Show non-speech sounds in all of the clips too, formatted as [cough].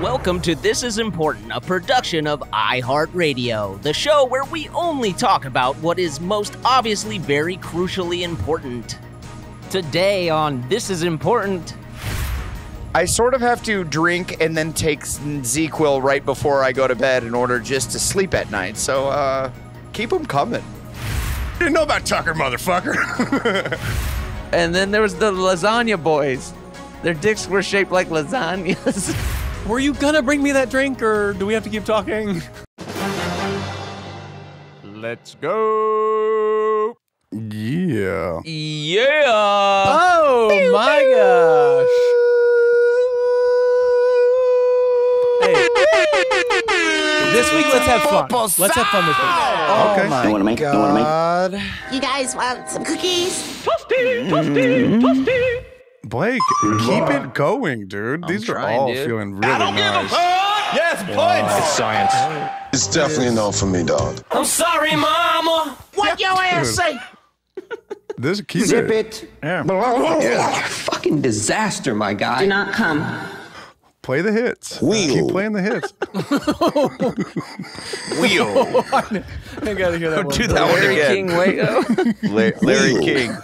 Welcome to This Is Important, a production of iHeartRadio, the show where we only talk about what is most obviously very crucially important. Today on This Is Important, I sort of have to drink and then take ZzzQuil right before I go to bed in order just to sleep at night. So uh, keep them coming. Didn't know about Tucker, motherfucker. [laughs] And then there was the lasagna boys. Their dicks were shaped like lasagnas. [laughs] Were you gonna bring me that drink, or do we have to keep talking? Let's go. Yeah. yeah. Oh my gosh! Hey, this week let's have fun. Let's have fun this week. Oh Okay. my You wanna make- you wanna make- God. You guys want some cookies? Blake, keep it going, dude. These are all dude. feeling really nice. Yes, points. Science. It's definitely no for me, dog. I'm sorry, Mama. What your ass Dude. say? This keep Zip it. it. Yeah. Fucking disaster, my guy. Do not come. Play the hits. Wheel. Keep playing the hits. [laughs] Wheel. [laughs] I gotta hear that one. Do that one Larry again. King Waco. Oh. [laughs] La- Larry King.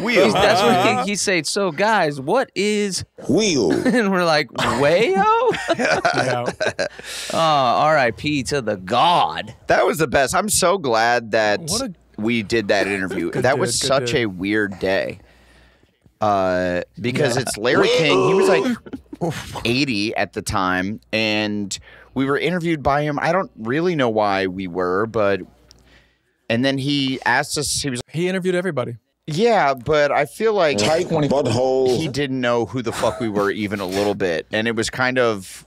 Wheel. That's what he, he said. So guys, what is? Wheel. [laughs] And we're like, Wayo. [laughs] Yeah. oh, R.I.P. to the god. That was the best. I'm so glad that a- we did that [laughs] interview. That dude, was such dude. a weird day. Uh, because it's Larry King. He was like 80 at the time, and we were interviewed by him. I don't really know why we were, but and then he asked us. He was, He interviewed everybody. Yeah, but I feel like Tight [laughs] butthole. he didn't know who the fuck we were even a little bit, and it was kind of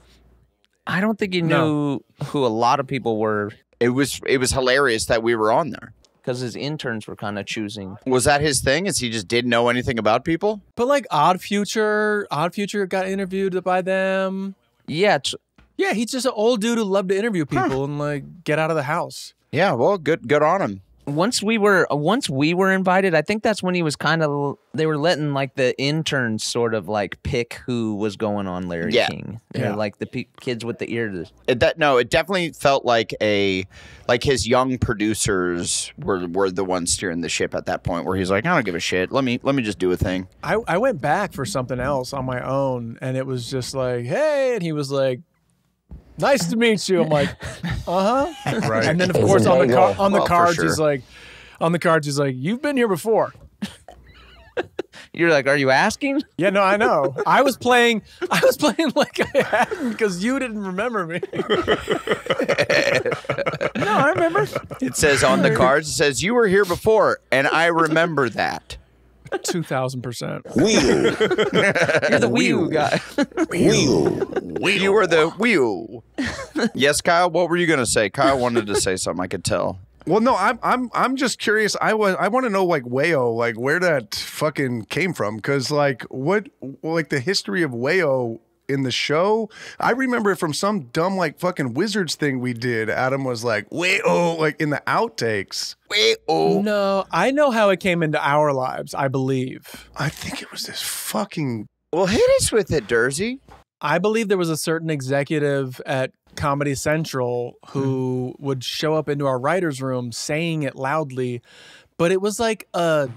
I don't think he knew No. who a lot of people were it was it was hilarious that we were on there. because his interns were kind of choosing. Was that his thing? Is he just didn't know anything about people? But like Odd Future, Odd Future got interviewed by them. Yeah, tr- Yeah, he's just an old dude who loved to interview people and like get out of the house. Yeah, well, good good on him. Once we were once we were invited, I think that's when he was kind of they were letting like the interns sort of like pick who was going on Larry Yeah. King. They're Yeah. like the pe- kids with the ears. It, that no, it definitely felt like a like his young producers were were the ones steering the ship at that point where he's like, I don't give a shit. Let me let me just do a thing. I, I went back for something else on my own and it was just like, hey, and he was like, Nice to meet you. I'm like, [laughs] uh huh. Right. And then of course on the car, on the Well, cards sure. he's like, on the cards he's like, you've been here before. [laughs] You're like, are you asking? Yeah, no, I know. I was playing. I was playing [laughs] like I hadn't because you didn't remember me. no, I remember. It says on the cards, it says you were here before, and I remember that. Two thousand percent. [laughs] Wheel. [laughs] You're the wheel guy. Wheel. You were the wheel. yes, Kyle. What were you gonna say? Kyle wanted to say something. I could tell. Well, no, I'm I'm I'm just curious. I was I want to know like Wayo, like where that fucking came from, because like what like the history of Wayo in the show. I remember it from some dumb like fucking wizards thing we did. Adam was like "Wait, oh!" like in the outtakes. Wait, oh. No, I know how it came into our lives. I believe. I think it was this fucking Well, hit us with it, Dersey. I believe there was a certain executive at Comedy Central who hmm. would show up into our writers' room saying it loudly, but it was like a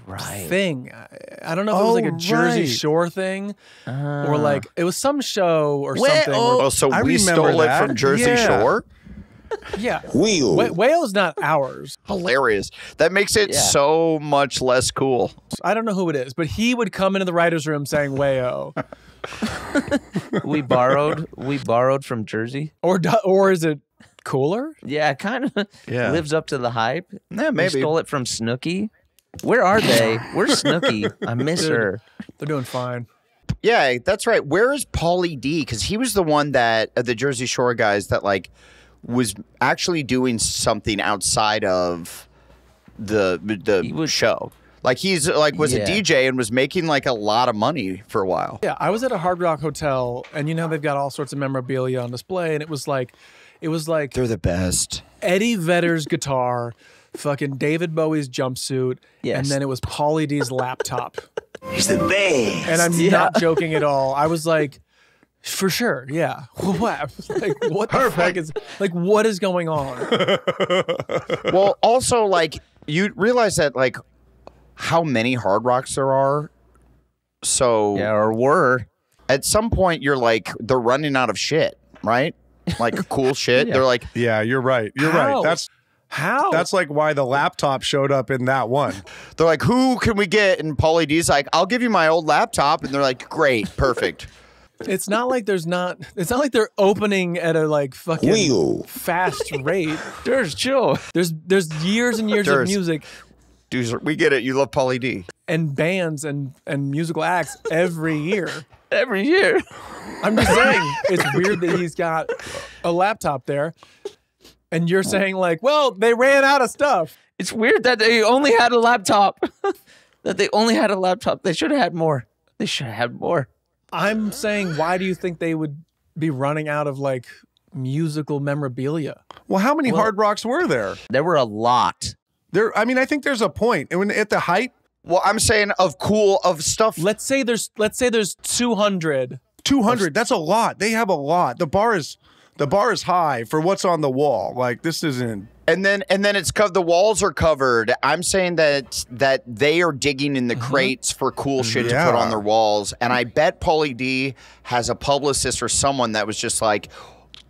thing. I, I don't know if it was like a Oh, Jersey right. Shore thing Uh, or like it was some show or Well, something. where- Oh, so I we remember stole it from Jersey Yeah. Shore. [laughs] yeah, Wheel. Wh- Whale's not ours. Hilarious. That makes it Yeah. so much less cool. I don't know who it is, but he would come into the writers' room saying "Wayo," [laughs] we borrowed we borrowed from Jersey. or or is it cooler? Yeah, kind of Yeah. lives up to the hype. Yeah, We maybe. stole it from Snooki. Where are they? [laughs] Where's Snooki? I miss Dude. her. They're doing fine. Yeah, that's right. Where is Pauly D? Because he was the one that uh, the Jersey Shore guys that like was actually doing something outside of the the He was- show. Like he's like was Yeah. a DJ and was making like a lot of money for a while. Yeah, I was at a Hard Rock Hotel, and you know they've got all sorts of memorabilia on display, and it was like, it was like They're the best. Eddie Vedder's guitar, fucking David Bowie's jumpsuit, Yes. and then it was Pauly D's laptop. He's the best. And I'm Yeah. not joking at all. I was like, For sure, yeah. [laughs] What? Like what the fuck is like what is going on? [laughs] well, also like you realize that like how many hard rocks there are. So Yeah, or were. at some point you're like they're running out of shit, right? Like cool [laughs] shit. They're like Yeah, you're right. You're How? right. That's How? that's like why the laptop showed up in that one. [laughs] they're like who can we get? And Pauly D's like I'll give you my old laptop, and they're like great, perfect. [laughs] it's not like there's not it's not like they're opening at a like fucking Wheel. fast rate. There's chill. There's there's years and years of music Dudes, we get it. You love Pauly D. and bands and and musical acts every year. Every year. I'm just [laughs] saying it's weird that he's got a laptop there. And you're saying like, well, they ran out of stuff. It's weird that they only had a laptop. [laughs] that they only had a laptop. They should have had more. They should have had more. I'm saying why do you think they would be running out of like musical memorabilia? Well, how many hard rocks were there? There were a lot. There I mean, I think there's a point. And when at the height, Well, I'm saying of cool of stuff. Let's say there's let's say there's 200 200, that's a lot. They have a lot. The bar is the bar is high for what's on the wall. Like this isn't And then and then it's co- the walls are covered. I'm saying that that they are digging in the crates for cool shit to put on their walls. And I bet Pauly D has a publicist or someone that was just like,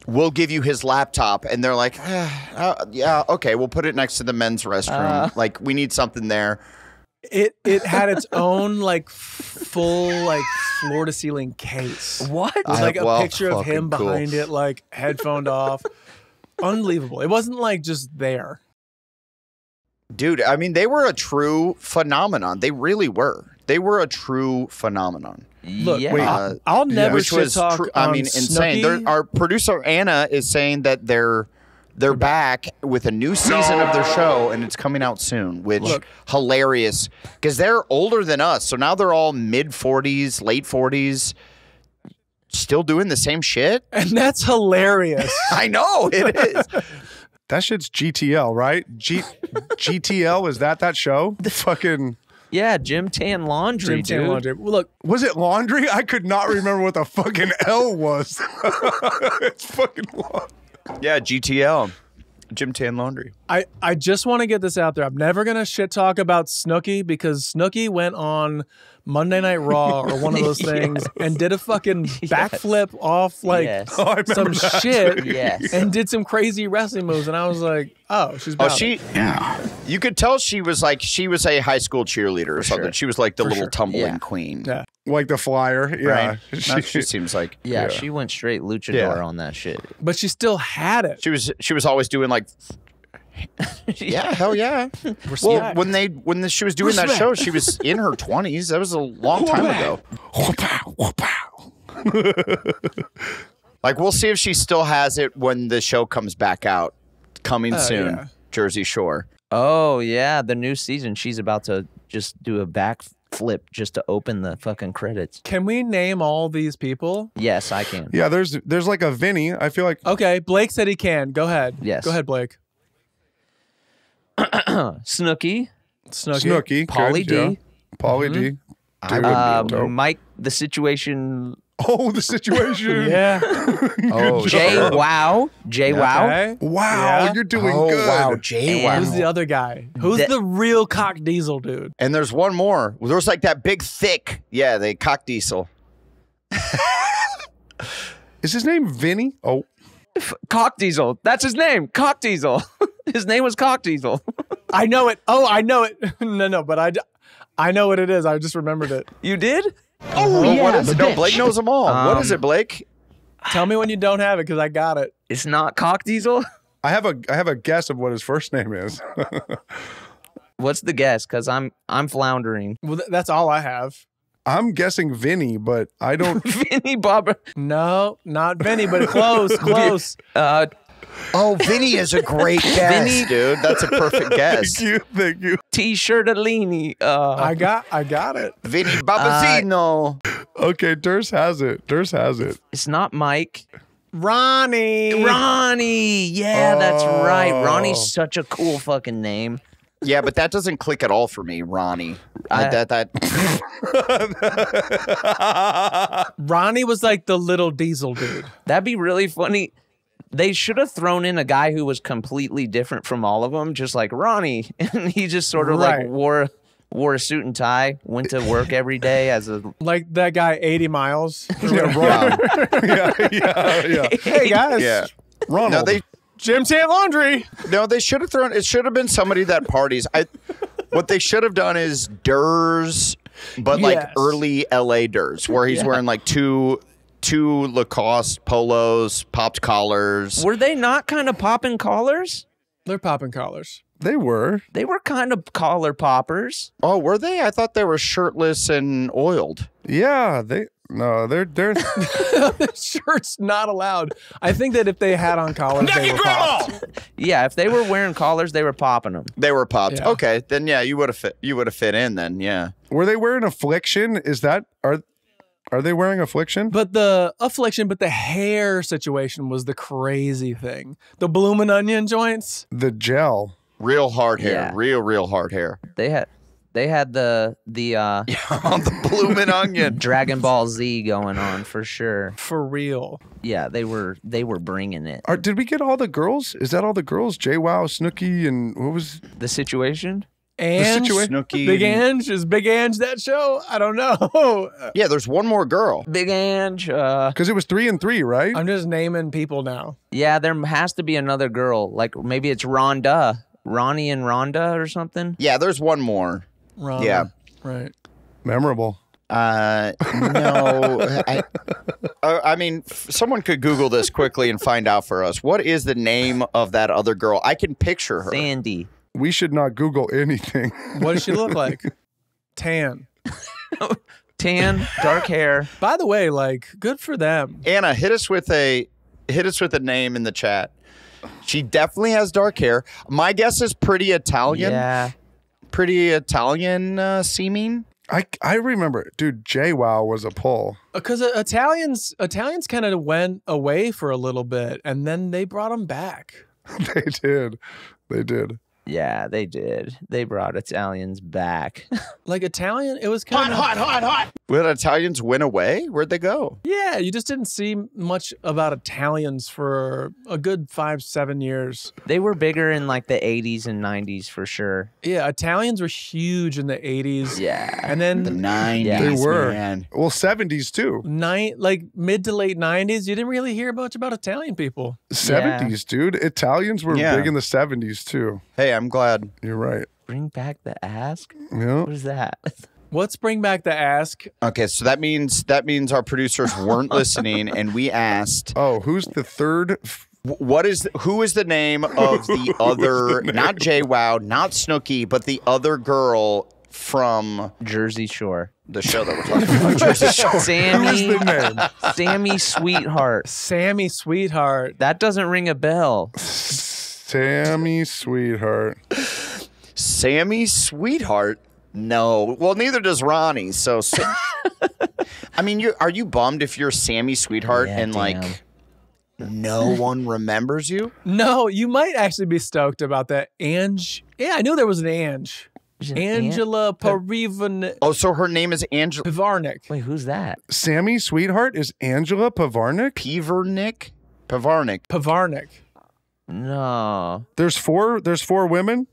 "We'll give you his laptop," and they're like, "Eh, uh, "Yeah, okay, we'll put it next to the men's restroom. like we need something there." It it had its own like full like floor to ceiling case. What? With I- like a well, picture of him fucking cool. behind it, like headphoned off. Unbelievable. It wasn't like just there. Dude, I mean, they were a true phenomenon. They really were. They were a true phenomenon. Look, yeah. wait, Uh, I'll never which was talk true- I mean, insane. Snooki. They're, our producer Anna is saying that they're they're back with a new season of their show, and it's coming out soon. Which Look. hilarious because they're older than us, so now they're all mid forties, late forties, still doing the same shit. [laughs] and that's hilarious. [laughs] I know it is. [laughs] that shit's GTL, right? G GTL is that that show? Fucking Yeah, Gym Tan Laundry, Gym Tan dude. Laundry. Well, Look, was it laundry? I could not remember what the fucking L was. it's fucking long. Yeah, GTL, Gym Tan Laundry. I, I just want to get this out there. I'm never gonna shit talk about Snooki because Snooki went on Monday Night Raw or one of those [laughs] things and did a fucking [laughs] backflip off like Yes. Oh, some remember that. shit [laughs] Yes. and did some crazy wrestling moves. And I was like, oh, she's Oh, about it. she. Yeah. You could tell she was like she was a high school cheerleader or something. sure. She was like the little sure. tumbling Yeah. queen. Yeah. Like the flyer. Yeah. Right. That's- she seems like. Yeah, she went straight luchador Yeah. on that shit. but she still had it. She was she was always doing like [laughs] yeah hell yeah [laughs] well Respect. when they when the, she was doing that Respect. show she was in her 20s that was a long time ago like we'll see if she still has it when the show comes back out coming oh, soon yeah. jersey shore Oh yeah, the new season. She's about to just do a back flip just to open the fucking credits. Can we name all these people? Yes, I can. Yeah, there's there's like a Vinny. I feel like Okay, Blake said he can. Go ahead. Yes. Go ahead, Blake. [clears throat] Snooky, Snooki. Snooky. Pauly good, yeah. D. Pauly D. I would uh, be able to. Mike. The situation. Oh, the situation. [laughs] Yeah. oh [laughs] Jay Wow. JWoww. Okay. Wow, Yeah. you're doing oh good. wow JWoww Who's the other guy? Who's That- the real cock diesel dude? and there's one more there was like that big thick yeah the cock diesel [laughs] Is his name Vinny? Oh, Cock Diesel. That's his name. Cock Diesel. [laughs] his name was Cock Diesel. [laughs] I know it. Oh, I know it. [laughs] no, no, but I, I know what it is. I just remembered it. you did? oh well, what is it no blake knows them all what is Um, it blake Tell me when you don't have it because I got it. It's not Cock Diesel. I have a I have a guess of what his first name is. What's the guess? Because I'm I'm floundering. Well, th- that's all I have. I'm guessing Vinny, but I don't. Vinny Bobber. No, not Vinny, but close, close. Uh, Oh, Vinny is a great guess, [laughs] Vinny- dude. That's a perfect guess. [laughs] thank you, thank you. T-shirtalini. Uh, I got, I got it. Vinny Babazino. Okay, Durs has it. Durs has it. it's not Mike. Ronnie. Ronnie. Yeah, that's right. Oh. Ronnie's such a cool fucking name. Yeah, but that doesn't click at all for me, Ronnie. I- that that [laughs] Ronnie was like the little diesel dude. That'd be really funny. They should have thrown in a guy who was completely different from all of them, just like Ronnie, [laughs] and he just sort of Right. like wore wore a suit and tie, went to work every day as a [laughs] Like that guy, 80 miles. [laughs] yeah, yeah, yeah, yeah. hey guys, yeah. Ronald. No, they Gym Tant Laundry. no, they should have thrown. It should have been somebody that parties. I. What they should have done is Durs, but like early LA Durs, where he's wearing like two two Lacoste polos, popped collars. Were they not kind of popping collars? They're popping collars. they were. They were kind of collar poppers. Oh, were they? I thought they were shirtless and oiled. Yeah, they. No, they're they're. [laughs] Shirts not allowed. I think that if they had on collars, they were popped. Yeah, if they were wearing collars, they were popping them. They were popped. Yeah. Okay, then yeah, you would have fit. You would have fit in then. Yeah. Were they wearing affliction? Is that are are they wearing affliction? But the affliction, but the hair situation was the crazy thing. The bloomin' onion joints. The gel. Real hard hair. Yeah. Real, real hard hair. They had they had the the uh [laughs] On the bloomin' onion. [laughs] Dragon Ball Z going on for sure. For real. Yeah, they were they were bringing it. Are, did we get all the girls? Is that all the girls? Jay Wow, Snooki, and what was The situation? And situation- Snooki. Big Ange is Big Ange that show? I don't know. [laughs] Yeah, there's one more girl. Big Ange. Uh, because it was three and three, right? I'm just naming people now. yeah, there has to be another girl. Like maybe it's Rhonda, Ronnie and Rhonda or something. Yeah, there's one more. Ron. Yeah. Right. Memorable. Uh, no, [laughs] I, uh, I mean, f- someone could Google this quickly and find out for us. What is the name of that other girl? I can picture her. Sandy. We should not Google anything. [laughs] What does she look like? Tan. [laughs] Tan, dark hair. By the way, like, good for them. Anna, hit us with a hit us with a name in the chat. She definitely has dark hair. My guess is pretty Italian. Yeah. Pretty Italian uh, seeming. I I remember, dude. JWoww was a pull. Because uh, Italians, Italians kind of went away for a little bit, and then they brought them back. [laughs] they did. They did. Yeah, they did. They brought Italians back. [laughs] Like Italian, it was kind of Will Italians went away? Where'd they go? Yeah, you just didn't see much about Italians for a good five, seven years. they were bigger in like the 80s and 90s for sure. Yeah, Italians were huge in the 80s. Yeah. And then The nineties. Yeah. They were. Man. Well, seventies too. nine like mid to late 90s, you didn't really hear much about Italian people. Seventies, dude. Italians were Yeah. big in the seventies too. Hey, I'm glad. You're right. Bring back the ask? Yeah. What is that? [laughs] Let's bring back the ask. Okay, so that means that means our producers weren't listening, and we asked, [laughs] Oh, who's the third? f- "What is who is the name [laughs] of the other? Not JWoww, not Snooki, but the other girl from Jersey Shore. the show that we're talking about." [laughs] Jersey Shore. Who's Sammy, the name? Sammy Sweetheart. Sammy Sweetheart. That doesn't ring a bell. Sammy Sweetheart. Sammy Sweetheart. No, well, neither does Ronnie. So, Sa- [laughs] I mean, you are you bummed if you're Sammy Sweetheart Yeah, and damn. like no one remembers you? No, you might actually be stoked about that. Ange. Yeah, I knew there was an Ange. There's an An- Angela uh, Parivan Oh, so her name is Angela Pivarnik. Wait, who's that? Sammy Sweetheart is Angela Pavarnik. Pevernick. Pavarnik. Pivarnik. No. There's four. There's four women.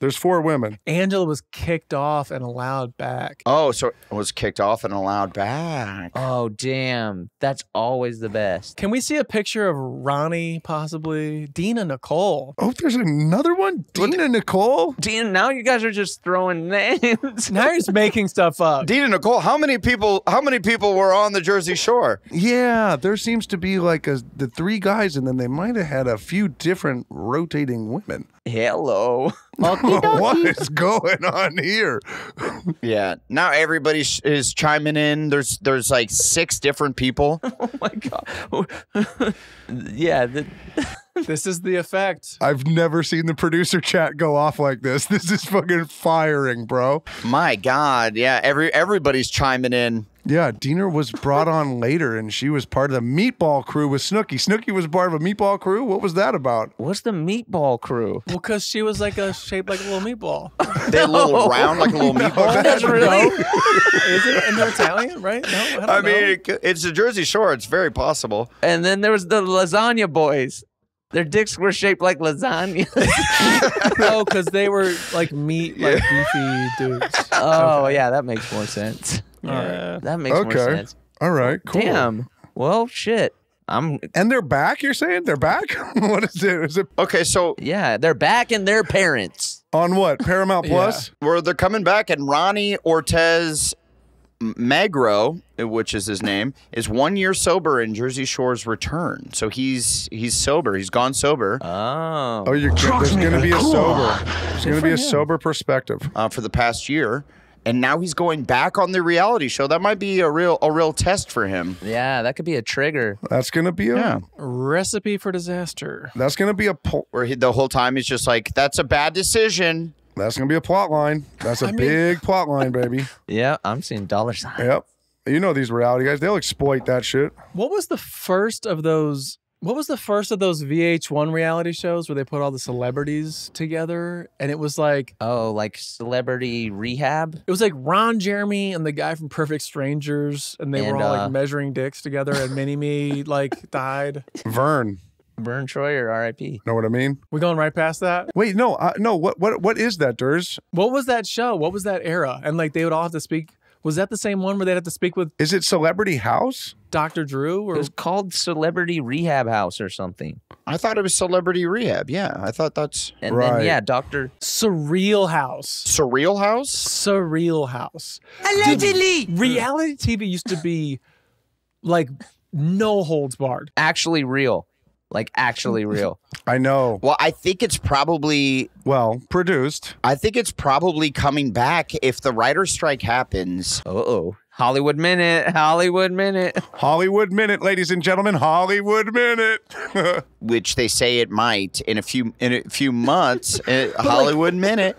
There's four women. Angela was kicked off and allowed back. Oh, so it was kicked off and allowed back. Oh, damn. That's always the best. Can we see a picture of Ronnie, possibly? Deena and Nicole. Oh, there's another one. Deena and Nicole. Damn, now you guys are just throwing names. Now you're just making stuff up. Deena and Nicole, how many people? How many people were on the Jersey Shore? Yeah, there seems to be like a, the three guys, and then they might have had a few different rotating women. Hello. [laughs] [laughs] what is going on here? [laughs] Yeah. Now everybody sh- is chiming in. There's there's like six different people. [laughs] Oh my god. yeah, the, This is the effect. I've never seen the producer chat go off like this. [laughs] This is fucking firing, bro. My God, yeah. Every everybody's chiming in. Yeah, Deena was brought on [laughs] later, and she was part of the meatball crew with Snooki. Snooki was part of a meatball crew. What was that about? What's the meatball crew? Well, because she was like a shaped like a little meatball. [laughs] They a little round like a little meatball. That's really? Is it? And they're Italian, right? No, I don't I know. mean, it- it's the Jersey Shore. It's very possible. And then there was the lasagna boys. Their dicks were shaped like lasagna. [laughs] [laughs] Oh, no, because they were like meat, like beefy dudes. oh yeah, that makes more sense. All right. Yeah, that makes Okay. more sense. All right, cool. Damn. Well, shit. I'm. And they're back. You're saying they're back? [laughs] what is it? Is it Okay, so Yeah, they're back and their parents. on what? Paramount Plus? where they're coming back, and Ronnie Ortiz M- Magro, which is his name, is one year sober in Jersey Shore's return. So he's he's sober. He's gone sober Oh. Oh, you're there's going to be a sober. There's going to be a sober perspective. uh, for the past year, and now he's going back on the reality show. That might be a real a real test for him. Yeah, that could be a trigger. That's going to be a Yeah. Recipe for disaster. that's going to be a pl- Where he, the whole time he's just like, "That's a bad decision." That's going to be a plot line. That's a I mean- big plot line, baby. [laughs] Yeah, I'm seeing dollar signs. Yep. You know these reality guys, they'll exploit that shit. What was the first of those? What was the first of those VH1 reality shows where they put all the celebrities together? And it was like Oh, like celebrity rehab. it was like Ron Jeremy and the guy from Perfect Strangers, and they were all uh, like measuring dicks together. And Mini Me like died. Verne, Verne Troyer, R.I.P. know what I mean? We're going right past that. Wait, no, uh, no. What, what, what is that, Durs? What was that show? What was that era? And like they would all have to speak. Was that the same one where they'd have to speak with Is it Celebrity House? Dr. Drew? Or It was called Celebrity Rehab House or something. I thought it was Celebrity Rehab. Yeah, I thought that's And Right. then yeah, Doctor. Surreal House. Surreal House. Surreal House. Allegedly. Reality TV used to be like no holds barred. Actually real. Like actually real. I know. Well, I think it's probably Well, produced. I think it's probably coming back if the writer's strike happens. Uh oh. Hollywood Minute. Hollywood Minute. Hollywood Minute, ladies and gentlemen. Hollywood Minute. [laughs] which they say it might in a few in a few months. uh, [laughs] Hollywood Minute.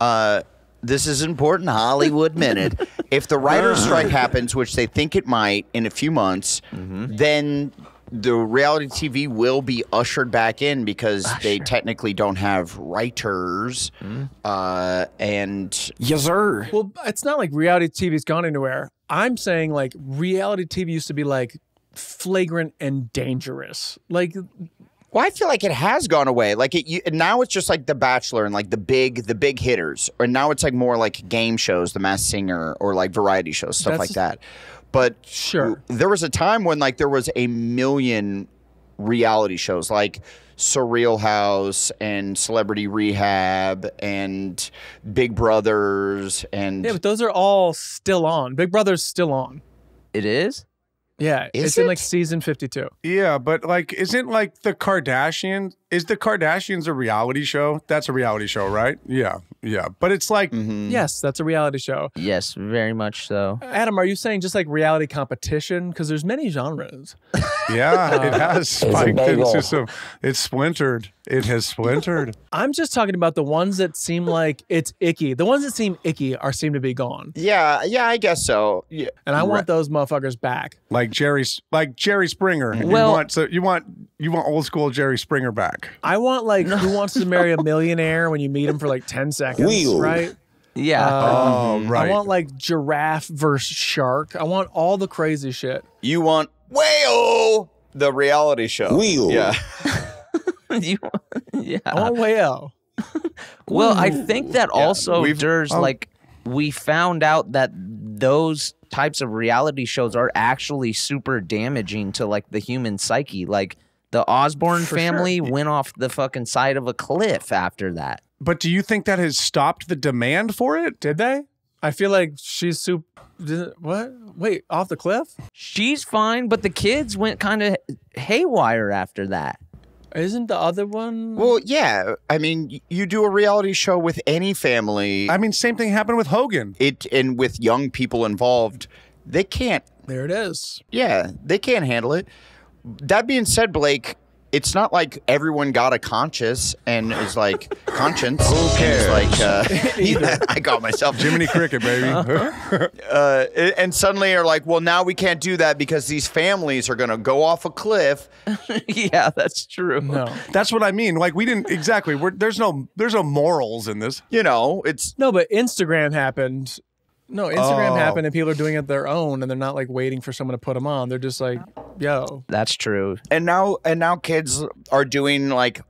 Uh, this is important. Hollywood Minute. If the writer's [laughs] strike happens, which they think it might in a few months, then the reality TV will be ushered back in because they technically don't have writers. Uh, and Yes, sir. Well, it's not like reality TV's gone anywhere. I'm saying like reality TV used to be like flagrant and dangerous. Like Well, I feel like it has gone away. Like it you, now, it's just like The Bachelor and like the big, the big hitters. Or now it's like more like game shows, The Masked Singer, or like variety shows, stuff That's- like that. But Sure. there was a time when like there was a million reality shows, like Surreal House and Celebrity Rehab and Big Brothers and yeah, but those are all still on. Big Brother's still on. It is? Yeah, Is it's in like season 52. yeah, but like, isn't like the Kardashians? Is the Kardashians a reality show? That's a reality show, right? Yeah, yeah. But it's like, Mhm. Yes, that's a reality show. Yes, very much so. Adam, are you saying just like reality competition? Because there's many genres. [laughs] yeah, it has spiked into some. It's splintered. It has splintered. [laughs] I'm just talking about the ones that seem like it's icky. The ones that seem icky are seem to be gone. yeah, yeah, I guess so. Yeah. And I want those motherfuckers back. like Jerry, like Jerry Springer. Well- you want so you want you want old school Jerry Springer back. I want like Who Wants to Marry a [laughs] Millionaire when you meet him for like 10 seconds, Wheel. right? Yeah. Um, oh, right. I want like giraffe versus shark. I want all the crazy shit. You want Wayo, the reality show. Wheel. Yeah. [laughs] You- yeah. I want Wayo. Well, I think that also we've- there's oh. like we found out that those types of reality shows are actually super damaging to like the human psyche. Like the Osbourne For sure. family went off the fucking side of a cliff after that. But do you think that has stopped the demand for it? Did they? I feel like she's. Did, what? Wait, off the cliff? She's fine, but the kids went kind of haywire after that. Isn't the other one? Well, yeah. I mean, you do a reality show with any family, I mean, same thing happened with Hogan. it and with young people involved, they can't. there it is. Yeah, they can't handle it. That being said, Blake, it's not like everyone got a conscience and is like conscience. Who cares? Like, uh, [laughs] [laughs] yeah, I got myself. Jiminy Cricket, baby. [laughs] Uh, and suddenly are like, well, now we can't do that because these families are going to go off a cliff. yeah, that's true. No. That's what I mean. Like we didn't exactly. We're, there's no there's no morals in this. You know, it's No, but Instagram happened. No, Instagram Oh. happened and people are doing it their own and they're not like waiting for someone to put them on. They're just like, yo. That's true. and now and now kids are doing like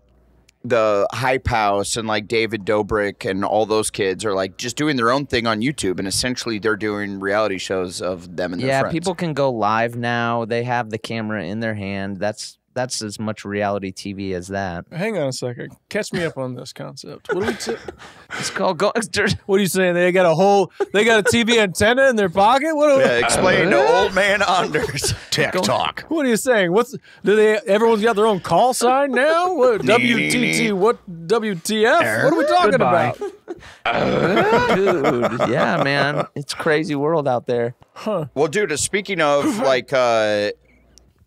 the hype house and like David Dobrik and all those kids are like just doing their own thing on YouTube and essentially they're doing reality shows of them and their Yeah, friends. people can go live now. They have the camera in their hand. That's that's as much reality TV as that. Hang on a second. Catch me up on this concept. What are we t- [laughs] It's called go. [laughs] What are you saying? They got a whole they got a TV antenna in their pocket? What are, Yeah, explain to old man Anders. [laughs] Tech talk. What are you saying? What's do they everyone's got their own call sign now? What WTT what WTF? What are we talking Goodbye. about? Dude, yeah, man, it's crazy world out there. Huh. Well, dude, uh, speaking of like uh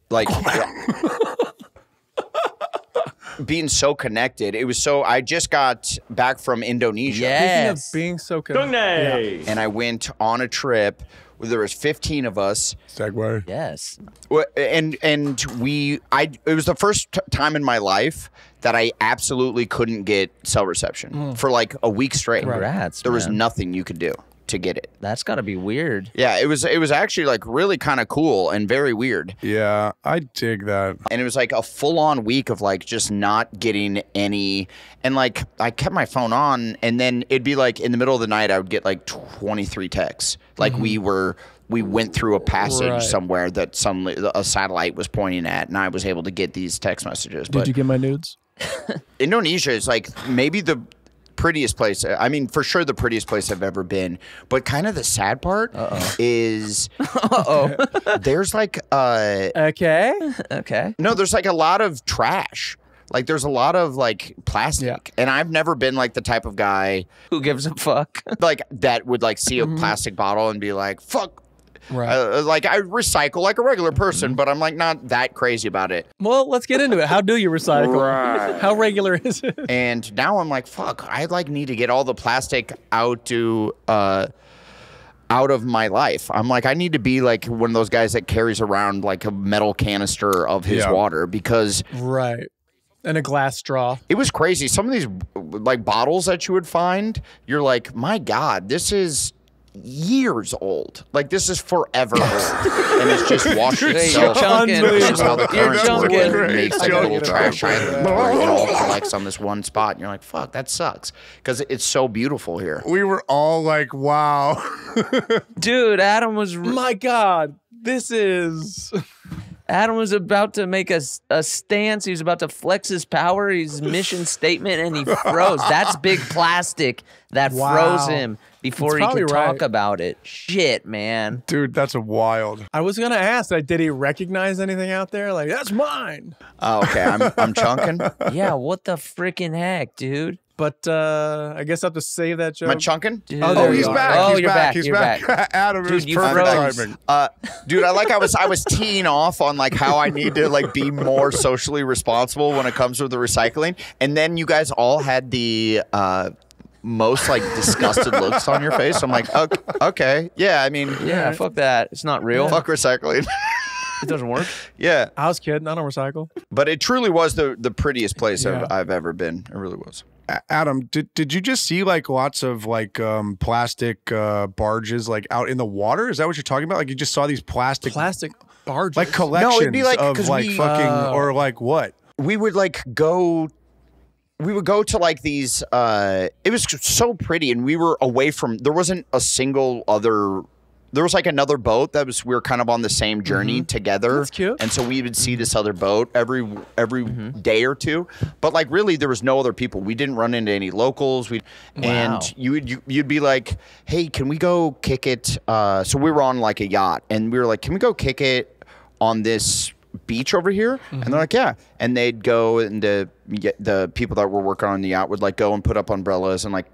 like being so connected, it was so I just got back from Indonesia. Speaking Yes. of being so connected. And I went on a trip where there was 15 of us Segway. Yes. And and we I it was the first t- time in my life that I absolutely couldn't get cell reception mm. for like a week straight. Congrats, There was man. nothing you could do to get it. That's got to be weird. Yeah, it was it was actually like really kind of cool and very weird. Yeah, I dig that. And it was like a full on week of like just not getting any and like I kept my phone on and then it'd be like in the middle of the night I would get like 23 texts. Like we mm-hmm. were we went through a passage Right. somewhere that suddenly a satellite was pointing at and I was able to get these text messages. Did But you get my nudes? [laughs] Indonesia is like maybe the prettiest place. I mean, for sure the prettiest place I've ever been. But kind of the sad part is [laughs] oh. [laughs] there's like uh Okay. [laughs] Okay. no, there's like a lot of trash. Like there's a lot of like plastic. Yeah. And I've never been like the type of guy Who gives a fuck? like that would like see a plastic bottle and be like, fuck. Right. Uh, like I recycle like a regular person, but I'm like not that crazy about it. well, let's get into it. How do you recycle? How regular is it? and now I'm like, fuck, I like need to get all the plastic out to uh out of my life. I'm like, I need to be like one of those guys that carries around like a metal canister of his Yeah. water because Right. And a glass straw. it was crazy. Some of these like bottles that you would find, you're like, my God, this is years old. Like this is forever old, and it's just [laughs] washed Hey, itself. you're chunking. It's just how the You're currents work. It makes like a little trash island where it all collects on this one spot, and you're like, fuck, that sucks because it's so beautiful here. We were all like, wow. Dude, Adam was My God. This is Adam was about to make a stance. He was about to flex his power, his mission [laughs] statement, and he froze. That's big plastic that Wow. froze him before he probably could talk about it. Shit, man. Dude, that's a wild. I was gonna ask, like, did he recognize anything out there? Like, that's mine. Oh, okay, I'm I'm chunking. [laughs] Yeah, what the freaking heck, dude? But uh I guess I have to save that joke. Am I chunking? Dude. Oh, Oh, he's are. back. Oh, he's you're back. back. He's You're back. back. [laughs] Adam, Dude, was you perfect froze. timing. Uh, dude, I like I was I was teeing off on like how I need to like be more socially responsible when it comes to the recycling, and then you guys all had the uh, most like disgusted looks on your face. I'm like, okay, okay, yeah, I mean, Yeah, fuck that. It's not real. fuck recycling. It doesn't work. [laughs] yeah, I was kidding. I don't recycle. but it truly was the the prettiest place Yeah. I've, I've ever been. It really was. Adam, did did you just see like lots of like um plastic uh barges like out in the water? Is that what you're talking about? Like you just saw these plastic Plastic barges. like collections no, it'd be like- of like we- fucking Oh. or like what? we would like go we would go to like these uh it was so pretty and we were away from there wasn't a single other there was like another boat that was we were kind of on the same journey together. Mm-hmm. That's cute. Mm-hmm. and so we would see this other boat every every day or two. But like really there was no other people. We didn't run into any locals. We Wow. and you would you, you'd be like hey can we go kick it? Uh so we were on like a yacht and we were like can we go kick it on this beach over here? And they're like yeah. And they'd go and the the people that were working on the yacht would like go and put up umbrellas and like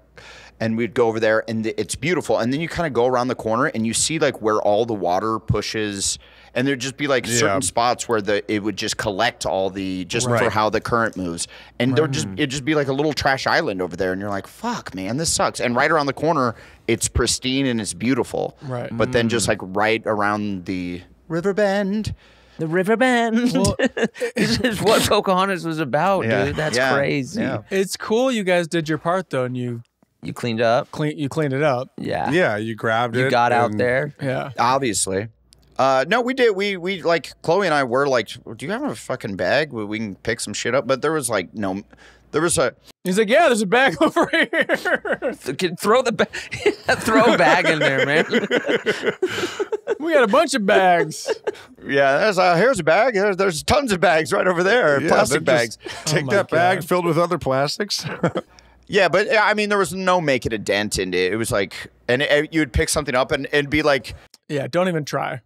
and we'd go over there and it's beautiful and then you kind of go around the corner and you see like where all the water pushes and there'd just be like Yeah. certain spots where the it would just collect all the just for how the current moves, and there'd just mm. it'd just be like a little trash island over there, and you're like, fuck, man, this sucks. And right around the corner, it's pristine and it's beautiful, Right. But then just mm. like right around the river bend. The river bend. Well, [laughs] this is [laughs] what Pocahontas was about, Yeah. dude. That's Yeah. crazy. Yeah. it's cool you guys did your part though, and you You cleaned up. clean you cleaned it up. Yeah. Yeah, you grabbed it. You got out there. Yeah. Obviously. Uh, no, we did. We we like Chloe and I were like, "Do you have a fucking bag? We, we can pick some shit up." But there was like no, there was a He's like, yeah, there's a bag [laughs] over here. Th- Throw the ba- [laughs] throw a bag in there, man. [laughs] we got a bunch of bags. yeah. There's a here's a bag. There's, there's tons of bags right over there, Yeah, plastic bags. just Take my that bag filled with other plastics. Yeah, but I mean, there was no making a dent in it. It was like, and it, you would pick something up and it'd be like Yeah, don't even try.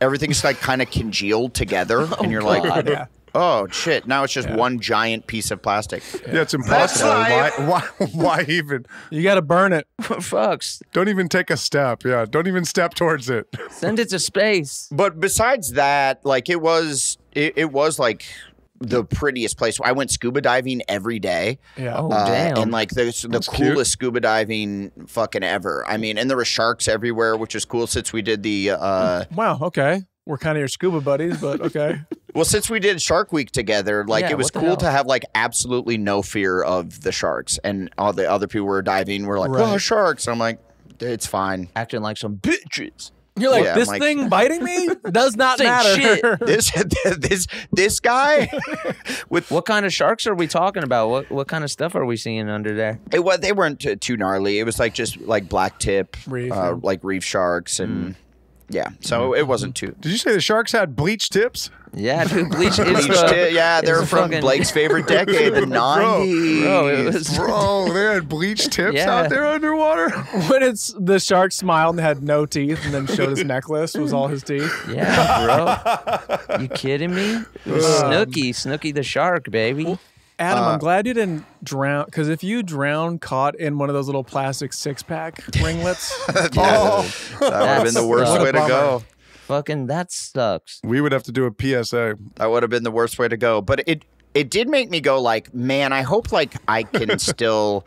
everything's like kind of congealed together, [laughs] and oh, you're God. like, Yeah. oh shit! Now it's just one giant piece of plastic. yeah, it's impossible. Why, why? Why [laughs] even? You got to burn it. [laughs] Fucks. Don't even take a step. Yeah, don't even step towards it. Send it to space. But besides that, like it was, it, it was like the prettiest place. I went scuba diving every day. Yeah. Oh Uh, damn. and like the the That's cute. coolest scuba diving fucking ever. I mean, and there were sharks everywhere, which is cool since we did the uh Wow. Okay. We're kind of your scuba buddies, but okay. [laughs] well since we did Shark Week together, like Yeah, it was cool hell? to have like absolutely no fear of the sharks, and all the other people were diving we were like, Right. oh sharks. I'm like, it's fine. Acting like some bitches. You're like, Yeah, this Mike. thing [laughs] biting me does not matter. shit. [laughs] This [laughs] this this guy with What kind of sharks are we talking about? What what kind of stuff are we seeing under there? It was they weren't t- too gnarly. It was like just like black tip, Reef, uh, like reef sharks, and yeah. So Mm-hmm. it wasn't too. Did you say the sharks had bleach tips? Yeah, dude, bleach. [laughs] It's Bleach the, tip, yeah, they're the from fucking- Blake's favorite [laughs] decade, the nineties. Bro, it was. [laughs] Bro, they had bleach tips Yeah. out there underwater. when it's the shark smiled and had no teeth and then showed his necklace was all his teeth. Yeah, bro. You kidding me? It was Snooki, Snooki the shark, baby. Adam, Uh, I'm glad you didn't drown because if you drown caught in one of those little plastic six pack [laughs] ringlets, Oh, [laughs] that would have been the worst way to go. Fucking that sucks. We would have to do a PSA. That would have been the worst way to go. But it it did make me go like, man, I hope like I can [laughs] still,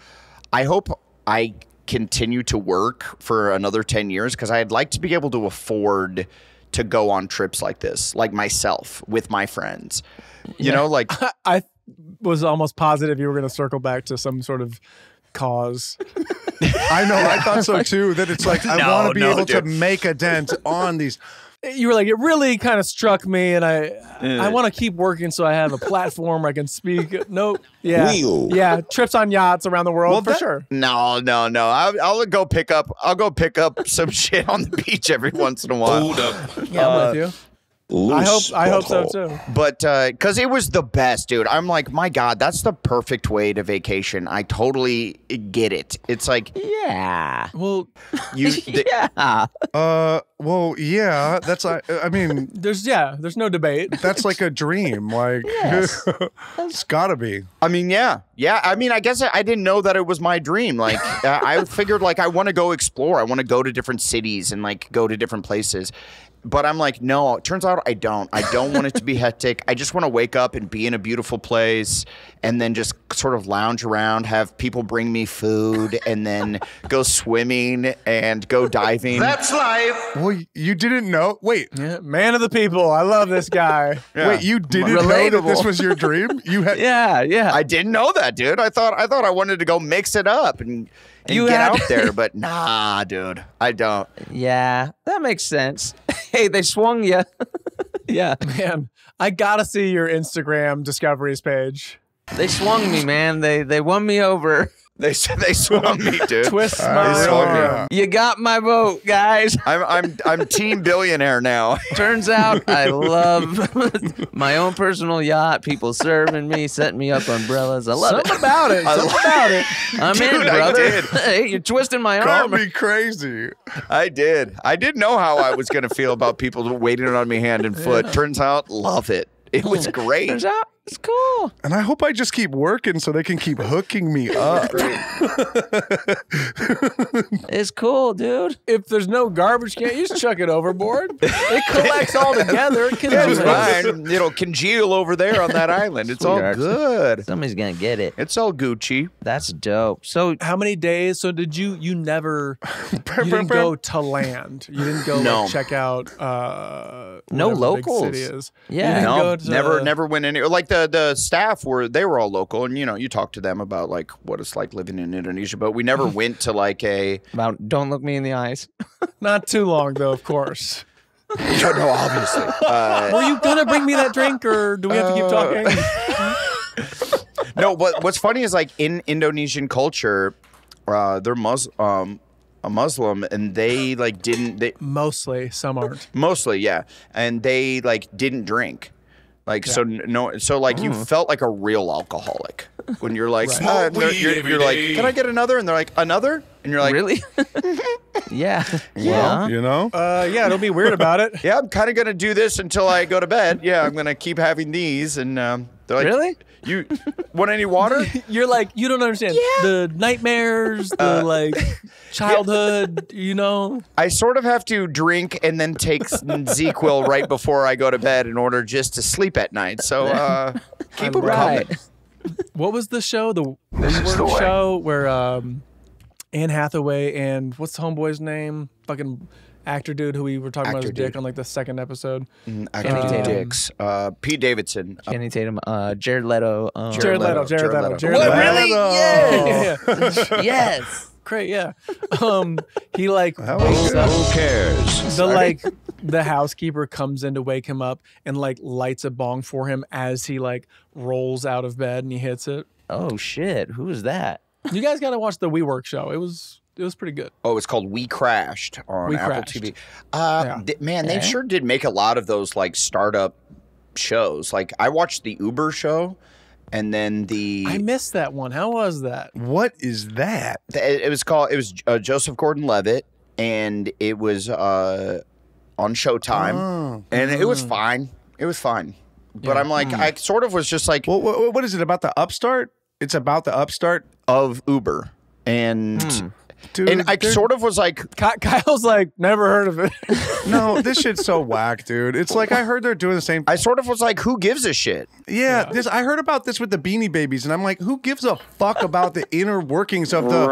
I hope I continue to work for another ten years because I'd like to be able to afford to go on trips like this, like myself with my friends. You know, like I was almost positive you were going to circle back to some sort of cause. [laughs] I know. I thought so too. That it's like I [laughs] No, want to be no, able to make a dent on these. You were like, it really kind of struck me, and I I want to keep working so I have a platform where I can speak. Nope. Yeah. Wheel. Yeah. Trips on yachts around the world for that- sure. No, no, no. I'll, I'll go pick up. I'll go pick up some [laughs] shit on the beach every once in a while. Hold up. Yeah, I'm with uh, you. I hope I hope so too. But because it was the best, dude. I'm like, my God, that's the perfect way to vacation. I totally get it. It's like Yeah. Well, you. [laughs] the- Yeah. Uh, well, yeah. That's I. I mean, [laughs] there's yeah, there's no debate. that's like a dream. Like, [laughs] it's gotta be. I mean, yeah, yeah. I mean, I guess I, I didn't know that it was my dream. Like, uh, I figured like I want to go explore. I want to go to different cities and like go to different places. But I'm like, no. It turns out I don't. I don't want it to be [laughs] hectic. I just want to wake up and be in a beautiful place, and then just sort of lounge around, have people bring me food, and then go swimming and go diving. That's life. Well, you didn't know. Wait, Yeah, man of the people. I love this guy. [laughs] wait. You didn't know that this was your dream. You had. [laughs] Yeah. Yeah. I didn't know that, dude. I thought I thought I wanted to go mix it up and, and You get had- out [laughs] there, but nah, dude. I don't. yeah. That makes sense. Hey, they swung you. yeah. Man, I gotta see your Instagram discoveries page. They swung me, man. They they won me over. [laughs] They they swung me, dude. [laughs] Twist Uh, my so, arm. You got my vote, guys. [laughs] I'm I'm I'm team billionaire now. Turns out I love my own personal yacht. People serving me, setting me up umbrellas. I love it. Something it. about it. I Something love- about it. I'm in, Dude, I brother. did. Hey, you're twisting my arm. Call arm. me crazy. I did. I didn't know how I was gonna feel about people waiting on me hand and foot. Turns out, love it. It was great. Turns out It's cool. And I hope I just keep working so they can keep hooking me up. [laughs] It's cool, dude. If there's no garbage can, you just chuck it overboard. It collects all together. It can It's fine. It'll congeal over there on that island. It's all Sweetheart. good. Somebody's gonna get it. It's all Gucci. That's dope. So How many days? So did you? You never. [laughs] You didn't go to land. You didn't go No. like, check out. uh No whatever the locals. Is. Yeah. No, go to- never, never went in. Like the the staff were, they were all local, and you know, you talk to them about like what it's like living in Indonesia, but we never [laughs] went to like a. about don't look me in the eyes. [laughs] Not too long though, of course. [laughs] no, obviously. Uh, Were you gonna bring me that drink, or do we have to keep talking? no, but what's funny is like in Indonesian culture, uh, they're Mus- um, a Muslim, and they like didn't they Mostly, some aren't. mostly yeah, and they like didn't drink. Like so, no. So like you felt like a real alcoholic when you're like, and they're- you're, you're like, can I get another? And they're like, another? And you're like, really? [laughs] yeah. Yeah. You know? Uh, yeah, don't be weird about it. [laughs] Yeah, I'm kind of gonna do this until I go to bed. Yeah, I'm gonna keep having these, and um, they're like, Really? You want any water? [laughs] You're like, you don't understand the nightmares, the like [laughs] childhood. You know, I sort of have to drink and then take ZzzQuil right before I go to bed in order just to sleep at night. So [laughs] uh, keep them Right. coming. what was the show? The WeWork show where um, Anne Hathaway and what's the homeboy's name? Fucking actor dude who we were talking about Actor his dick on like the second episode. Acting Tatum. dicks. Uh, Pete Davidson. Uh, Channing Tatum, uh, Jared Leto. Um, Jared Leto. Jared Leto. Jared Leto. What, Leto. really? Yeah, yeah, [laughs] yeah. yes. Great, yeah. Um, he like How wakes was up. Who cares? The like the housekeeper comes in to wake him up and like lights a bong for him as he like rolls out of bed and he hits it. Oh shit! Who is that? You guys got to watch the WeWork show. It was it was pretty good. Oh, it's called We Crashed on We Apple Crashed. TV. Uh, Yeah. th- man, they Yeah. sure did make a lot of those like startup shows. Like I watched the Uber show, and then the I missed that one. How was that? What is that? Th- It was called. It was uh, Joseph Gordon-Levitt, and it was uh, on Showtime, Oh. and it was fine. It was fine, but I'm like, I sort of was just like Well, what, what is it about the upstart? It's about the upstart, of Uber, and dude. and I sort of was like, Kyle's like never heard of it. [laughs] no, this [laughs] shit's so whack, dude. It's like I heard they're doing the same. I sort of was like, who gives a shit? Yeah, this I heard about this with the Beanie Babies, and I'm like, who gives a fuck about the inner workings of the?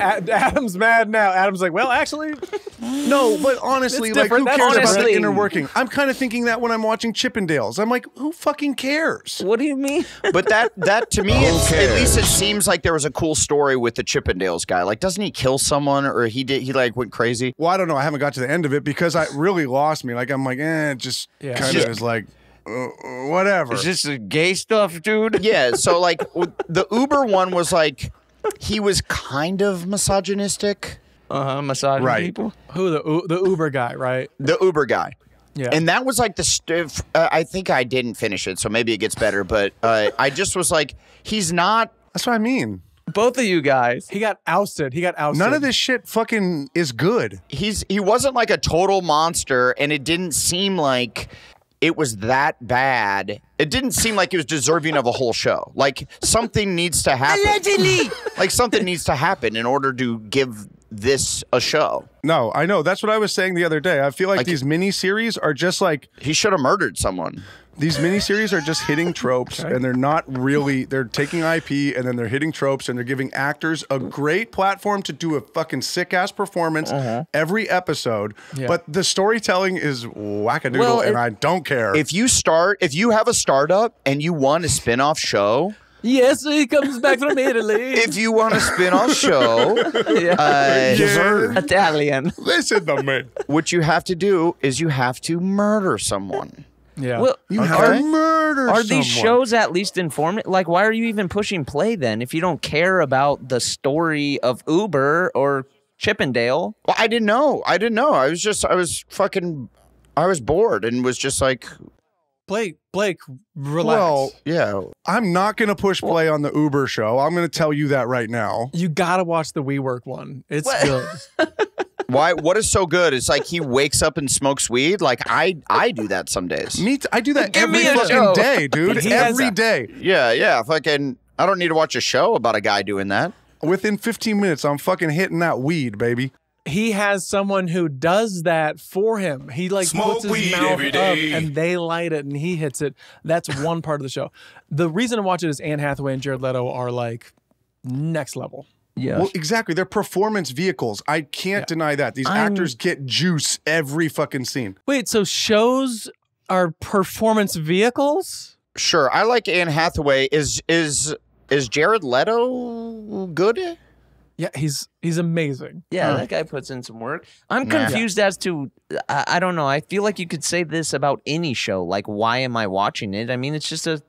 Ad- Adam's mad now. Adam's like, well, actually, No, but honestly, like, who different. That's cares about the inner working? I'm kind of thinking that when I'm watching Chippendales, I'm like, who fucking cares? What do you mean? But that that to me, it's, at least it seems like there was a cool story with the Chippendales guy. Like, doesn't he kill someone, or he did? He like went crazy. Well, I don't know. I haven't got to the end of it because I really lost me. Like, I'm like, eh, it just Yeah. kind of is like, uh, uh, whatever. this the gay stuff, dude? [laughs] Yeah. So like the Uber one was like he was kind of misogynistic. Uh huh. Massaging Right. people. who the the Uber guy, right? The Uber guy. Yeah. And that was like the st- uh, I think I didn't finish it, so maybe it gets better. But uh, I just was like, he's not. That's what I mean. Both of you guys. he got ousted. He got ousted. None of this shit fucking is good. He's he wasn't like a total monster, and it didn't seem like it was that bad. It didn't seem like it was deserving of a whole show. Like something needs to happen. Allegedly, [laughs] like something needs to happen in order to give this a show. No, I know. That's what I was saying the other day. I feel like, Like- these mini series are just like He should have murdered someone. These mini series are just hitting tropes and they're not really they're taking IP and then they're hitting tropes and they're giving actors a great platform to do a fucking sick ass performance every episode. Yeah. But the storytelling is wackadoodle Well, and it- I don't care. If you start, if you have a startup and you want a spin-off show, Yes, he comes back from Italy. [laughs] if you want a spin-off show, [laughs] uh, Italian. Listen to me. what you have to do is you have to murder someone. Yeah. Well, You are, murder are these someone. shows at least informative? Like, why are you even pushing play then if you don't care about the story of Uber or Chippendale? Well, I didn't know. I didn't know. I was just, I was fucking, I was bored and was just like, Blake, Blake, relax. Well, yeah. I'm not going to push play on the Uber show. I'm going to tell you that right now. you gotta watch the WeWork one. It's What? good. [laughs] Why? What is so good? It's like he wakes up and smokes weed. Like I, I do that some days. Me, t- I do that Give every me a fucking show. day, dude. He has Every a- day. Yeah, yeah. Fucking. I don't need to watch a show about a guy doing that. Within 15 minutes, I'm fucking hitting that weed, baby. he has someone who does that for him. He like Smoke puts his weed mouth every up and they light it and he hits it. That's one part of the show. The reason to watch it is Anne Hathaway and Jared Leto are like next level. Yeah. Well, exactly. They're performance vehicles. I can't deny that. These I'm- actors get juice every fucking scene. Wait, so shows are performance vehicles? Sure, I like Anne Hathaway. Is is is Jared Leto good? Yeah, he's he's amazing. Yeah, that guy puts in some work. I'm confused as to I, I don't know. I feel like you could say this about any show. Like, why am I watching it? I mean, it's just a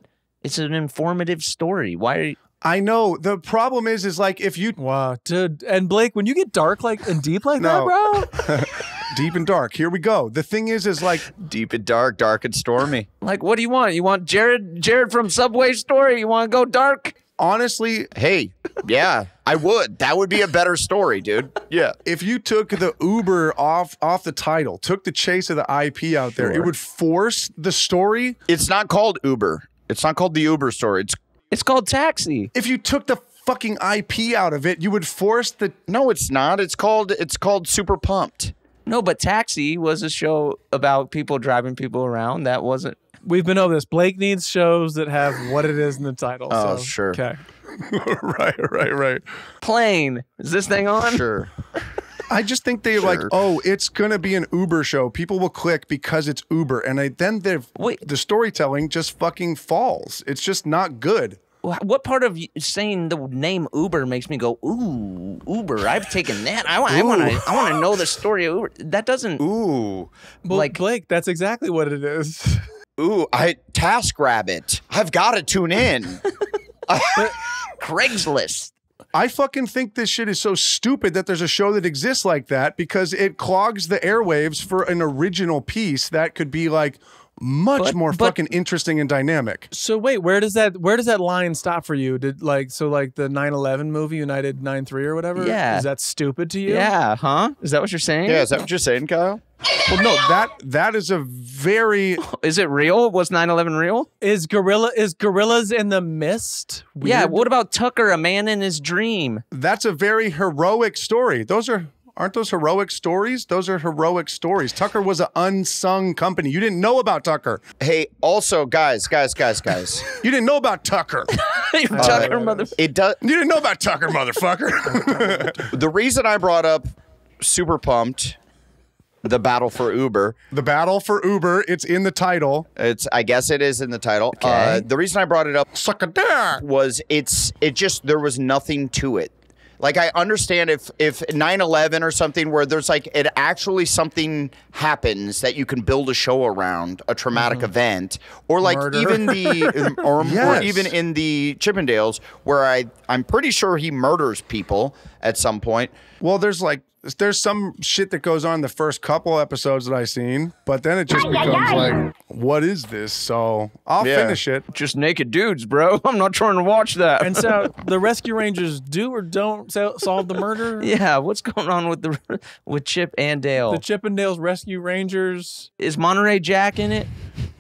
it's an informative story. Why are you, I know. The problem is, is like if you Wow, dude. And Blake, when you get dark like and deep like No. that, bro, [laughs] deep and dark, here we go. The thing is, is like Deep and dark, dark and stormy. like what do you want? You want Jared Jared from Subway Story? You want to go dark? honestly, Hey, yeah, I would. That would be a better story, dude. Yeah. if you took the Uber off off the title, took the chase of the IP out there, it would force the story. It's not called Uber. It's not called the Uber story. It's It's called Taxi. If you took the fucking IP out of it, you would force the no, it's not. It's called it's called Super Pumped. No, but Taxi was a show about people driving people around. That wasn't. we've been over this. Blake needs shows that have what it is in the title. Oh, so, sure. Okay. [laughs] right, right, right. Plane. Is this thing on? Sure. I just think they like, Sure. oh, it's gonna be an Uber show. People will click because it's Uber, and I, then the Wait. the storytelling just fucking falls. It's just not good. What part of saying the name Uber makes me go, ooh, Uber? I've taken that. I want. I want to. I want to know the story of Uber. That doesn't. Ooh. Well, Like- Blake, that's exactly what it is. [laughs] Ooh, I Task Rabbit. I've got to tune in. [laughs] [laughs] Craigslist. I fucking think this shit is so stupid that there's a show that exists like that because it clogs the airwaves for an original piece that could be like much But- more but- fucking interesting and dynamic. So wait, where does that where does that line stop for you? Did like so like the 9/11 movie United 9/3 or whatever? Yeah. Is that stupid to you? Yeah, huh? Is that what you're saying? yeah, is that what you're saying, Kyle? Well, no, that that is a very [laughs] Is it real? Was 9/11 real? Is gorilla is gorillas in the mist? Yeah. What about Tucker, a man in his dream? that's a very heroic story. Those are aren't those heroic stories? Those are heroic stories. Tucker was an unsung company. You didn't know about Tucker. Hey, also, guys, guys, guys, guys. [laughs] You didn't know about Tucker. [laughs] Tucker, mother. It does. You didn't know about Tucker, motherfucker. [laughs] The reason I brought up Super Pumped, the battle for Uber, the battle for Uber, it's in the title. it's I guess it is in the title. Uh, the reason I brought it up Suck a was it's it just there was nothing to it. Like I understand if if 9/11 or something where there's like it actually something happens that you can build a show around a traumatic mm-hmm. event or like Murder. even the um, or, or [laughs] even in the Chippendales where I I'm pretty sure he murders people at some point. Well, there's like there's some shit that goes on the first couple episodes that I seen, but then it just becomes like, what is this? So I'll Yeah. finish it. Just naked dudes, bro. [laughs] I'm not trying to watch that. And so the rescue rangers do or don't solve the murder? [laughs] yeah, what's going on with the with Chip and Dale? The Chippendales Rescue Rangers. Is Monterey Jack in it?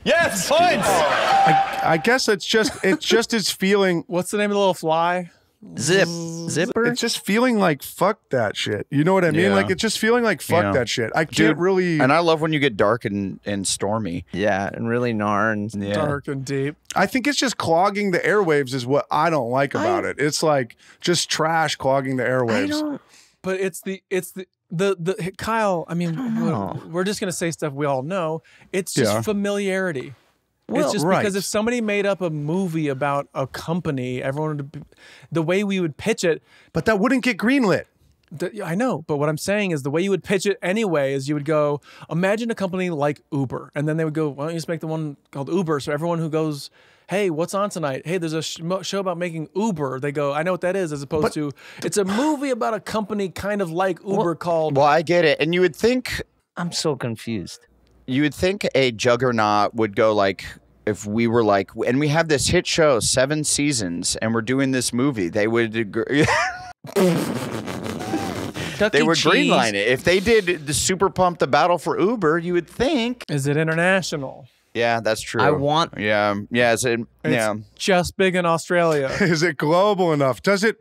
Yes, points. I, I guess it's just it's just his feeling. What's the name of the little fly? Zip, zipper. It's just feeling like fuck that shit. You know what I mean? Yeah. Like it's just feeling like fuck Yeah. that shit. I can't Dude, really. And I love when you get dark and, and stormy. yeah, and really gnar and Yeah. Dark and deep. I think it's just clogging the airwaves is what I don't like about it. It's like just trash clogging the I airwaves. don't. But it's the it's the the the Kyle. I mean, know. we're, we're just gonna say stuff we all know. It's just Yeah. familiarity. Well, it's just right. because if somebody made up a movie about a company, everyone would, be- the way we would pitch it. But that wouldn't get greenlit. th- I know, but what I'm saying is the way you would pitch it anyway is you would go, imagine a company like Uber, and then they would go, why don't you just make the one called Uber? So everyone who goes, hey, what's on tonight? Hey, there's a sh- show about making Uber. They go, I know what that is, as opposed to it's a movie about a company kind of like Uber called. Well, I get it. And you would think I'm so confused. You would think a juggernaut would go like if we were like and we have this hit show seven seasons and we're doing this movie they would agree Chuck [laughs] they would greenline it. If they did the Super Pump the Battle for Uber, you would think. Is it international? Yeah, that's true. I want- Yeah, yeah, it's, it, It's yeah. just big in Australia. [laughs] Is it global enough? Does it?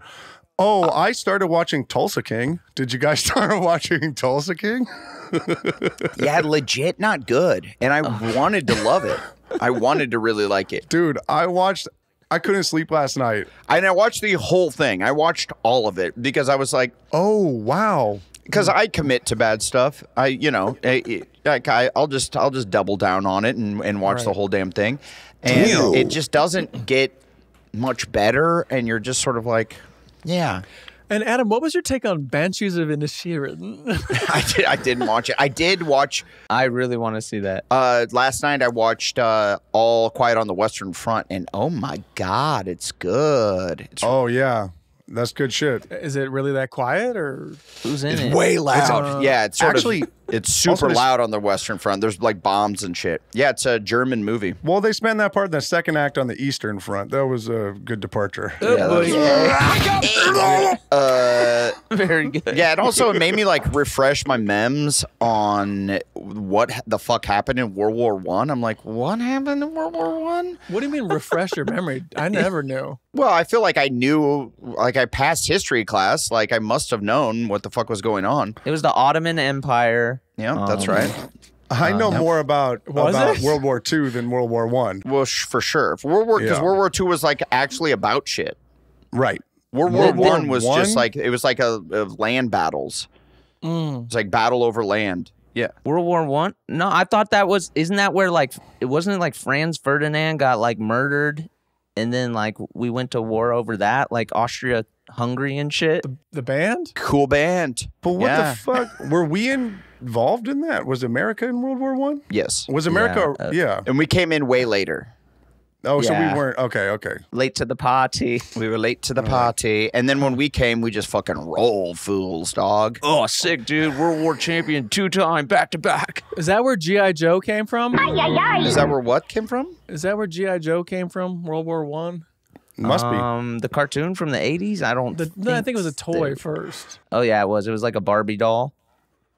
Oh, uh, I started watching Tulsa King. Did you guys [laughs] start watching Tulsa King? [laughs] yeah, legit not good. And I oh. wanted to love it. [laughs] I wanted to really like it. Dude, I watched. I couldn't sleep last night. And I watched the whole thing. I watched all of it because I was like, Oh wow. because I commit to bad stuff. I, you know, I, like I, I'll just, I'll just double down on it and, and watch the whole damn thing, and Damn. it just doesn't get much better. And you're just sort of like, yeah, And Adam, what was your take on Banshees of Inisherin? [laughs] I did, I didn't watch it. I did watch I really want to see that. uh, last night. I watched uh, All Quiet on the Western Front, and oh my god, it's good. It's Oh yeah, that's good shit. Is it really that quiet or Who's in it? way loud. uh, yeah, it's sort actually, of it's super also this- loud on the Western Front. There's like bombs and shit. Yeah, it's a German movie. Well, they spent that part in the second act on the Eastern Front. That was a good departure. [laughs] Uh, Very good. yeah, and also it made me like refresh my memes on what the fuck happened in World War One. I'm like, what happened in World War One? what do you mean refresh your memory? I [laughs] never knew. Well, I feel like I knew, like I passed history class, like I must have known what the fuck was going on. It was the Ottoman Empire. Yeah, that's Um, right. [laughs] I know more about [laughs] Was about it? World War II than World War One. Well, sh- for sure. For World War because Yeah. World War Two was like actually about shit. Right. World War World One was just like it was like a, of land battles. Mm. It's like battle over land. Yeah. World War One? No, I thought that was. Isn't that where like it wasn't it like Franz Ferdinand got like murdered, and then like we went to war over that, like Austria, Hungary, and shit. The, the band? Cool band. But what Yeah. the fuck? Were we involved in that? Was America in World War One? Yes. Was America? uh, Yeah. And we came in way later. Oh, so we weren't. Okay. Okay. Late to the party. We were late to the party. And then when we came, we just fucking rolled fools, dog. Oh, sick, dude! World War champion, two time, back to back. Is that where G.I. Joe came from? Is that where what came from? Is that where G.I. Joe came from? World War One? Must be. Um, the cartoon from the eighties. I don't. The, no, I think it was a toy that- first. Oh yeah, it was. It was like a Barbie doll.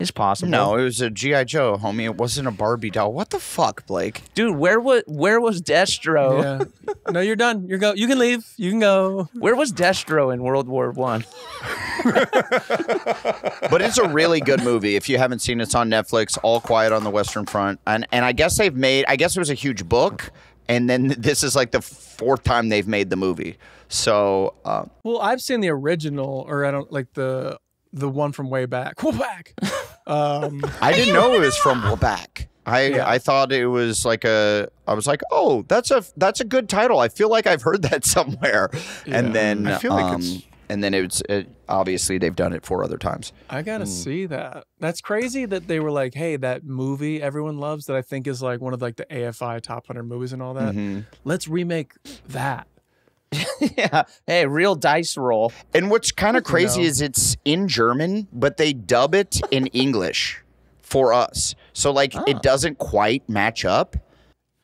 It's possible. No, it was a G.I. Joe, homie. It wasn't a Barbie doll. What the fuck, Blake? dude, where was where was Destro? Yeah. no, you're done. You're go. You can leave. You can go. Where was Destro in World War One? [laughs] But it's a really good movie. If you haven't seen it, it's on Netflix, All Quiet on the Western Front. And and I guess they've made I guess it was a huge book. And then [laughs] this is like the fourth time they've made the movie. So uh, Well, I've seen the original, or I don't like the the one from way back. [laughs] Way back. Um, [laughs] I didn't know it was from Quebec. I Yeah. I thought it was like a I was like, oh, that's a that's a good title. I feel like I've heard that [laughs] somewhere. Yeah. And then I feel like um, it's- and then it's it, obviously they've done it four other times. I gotta see that. That's crazy that they were like, "Hey, that movie everyone loves that I think is like one of like the AFI top hundred movies and all that. Mm-hmm. Let's remake that." [laughs] yeah. Hey, real dice roll. And what's kind of crazy know. is it's in German, but they dub it in [laughs] English for us. So like it doesn't quite match up.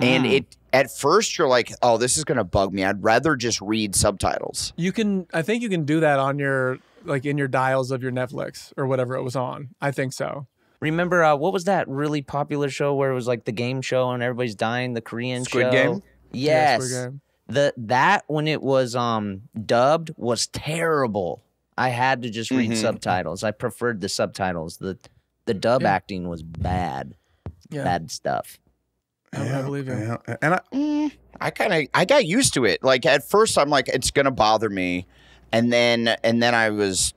And it at first you're like, "Oh, this is going to bug me. I'd rather just read subtitles." You can, I think you can do that on your like in your dials of your Netflix or whatever it was on. I think so. Remember uh, what was that really popular show where it was like the game show and everybody's dying? The Korean Squid show. Game? Yeah, Yes. Squid Game. The that when it was um dubbed was terrible. I had to just read Mhm. subtitles. I preferred the subtitles. The the dub Yeah. acting was bad. Yeah, Bad stuff. I, I believe you. Yeah. And I, Mm, I kind of I got used to it. Like at first I'm like it's going to bother me. And then and then I was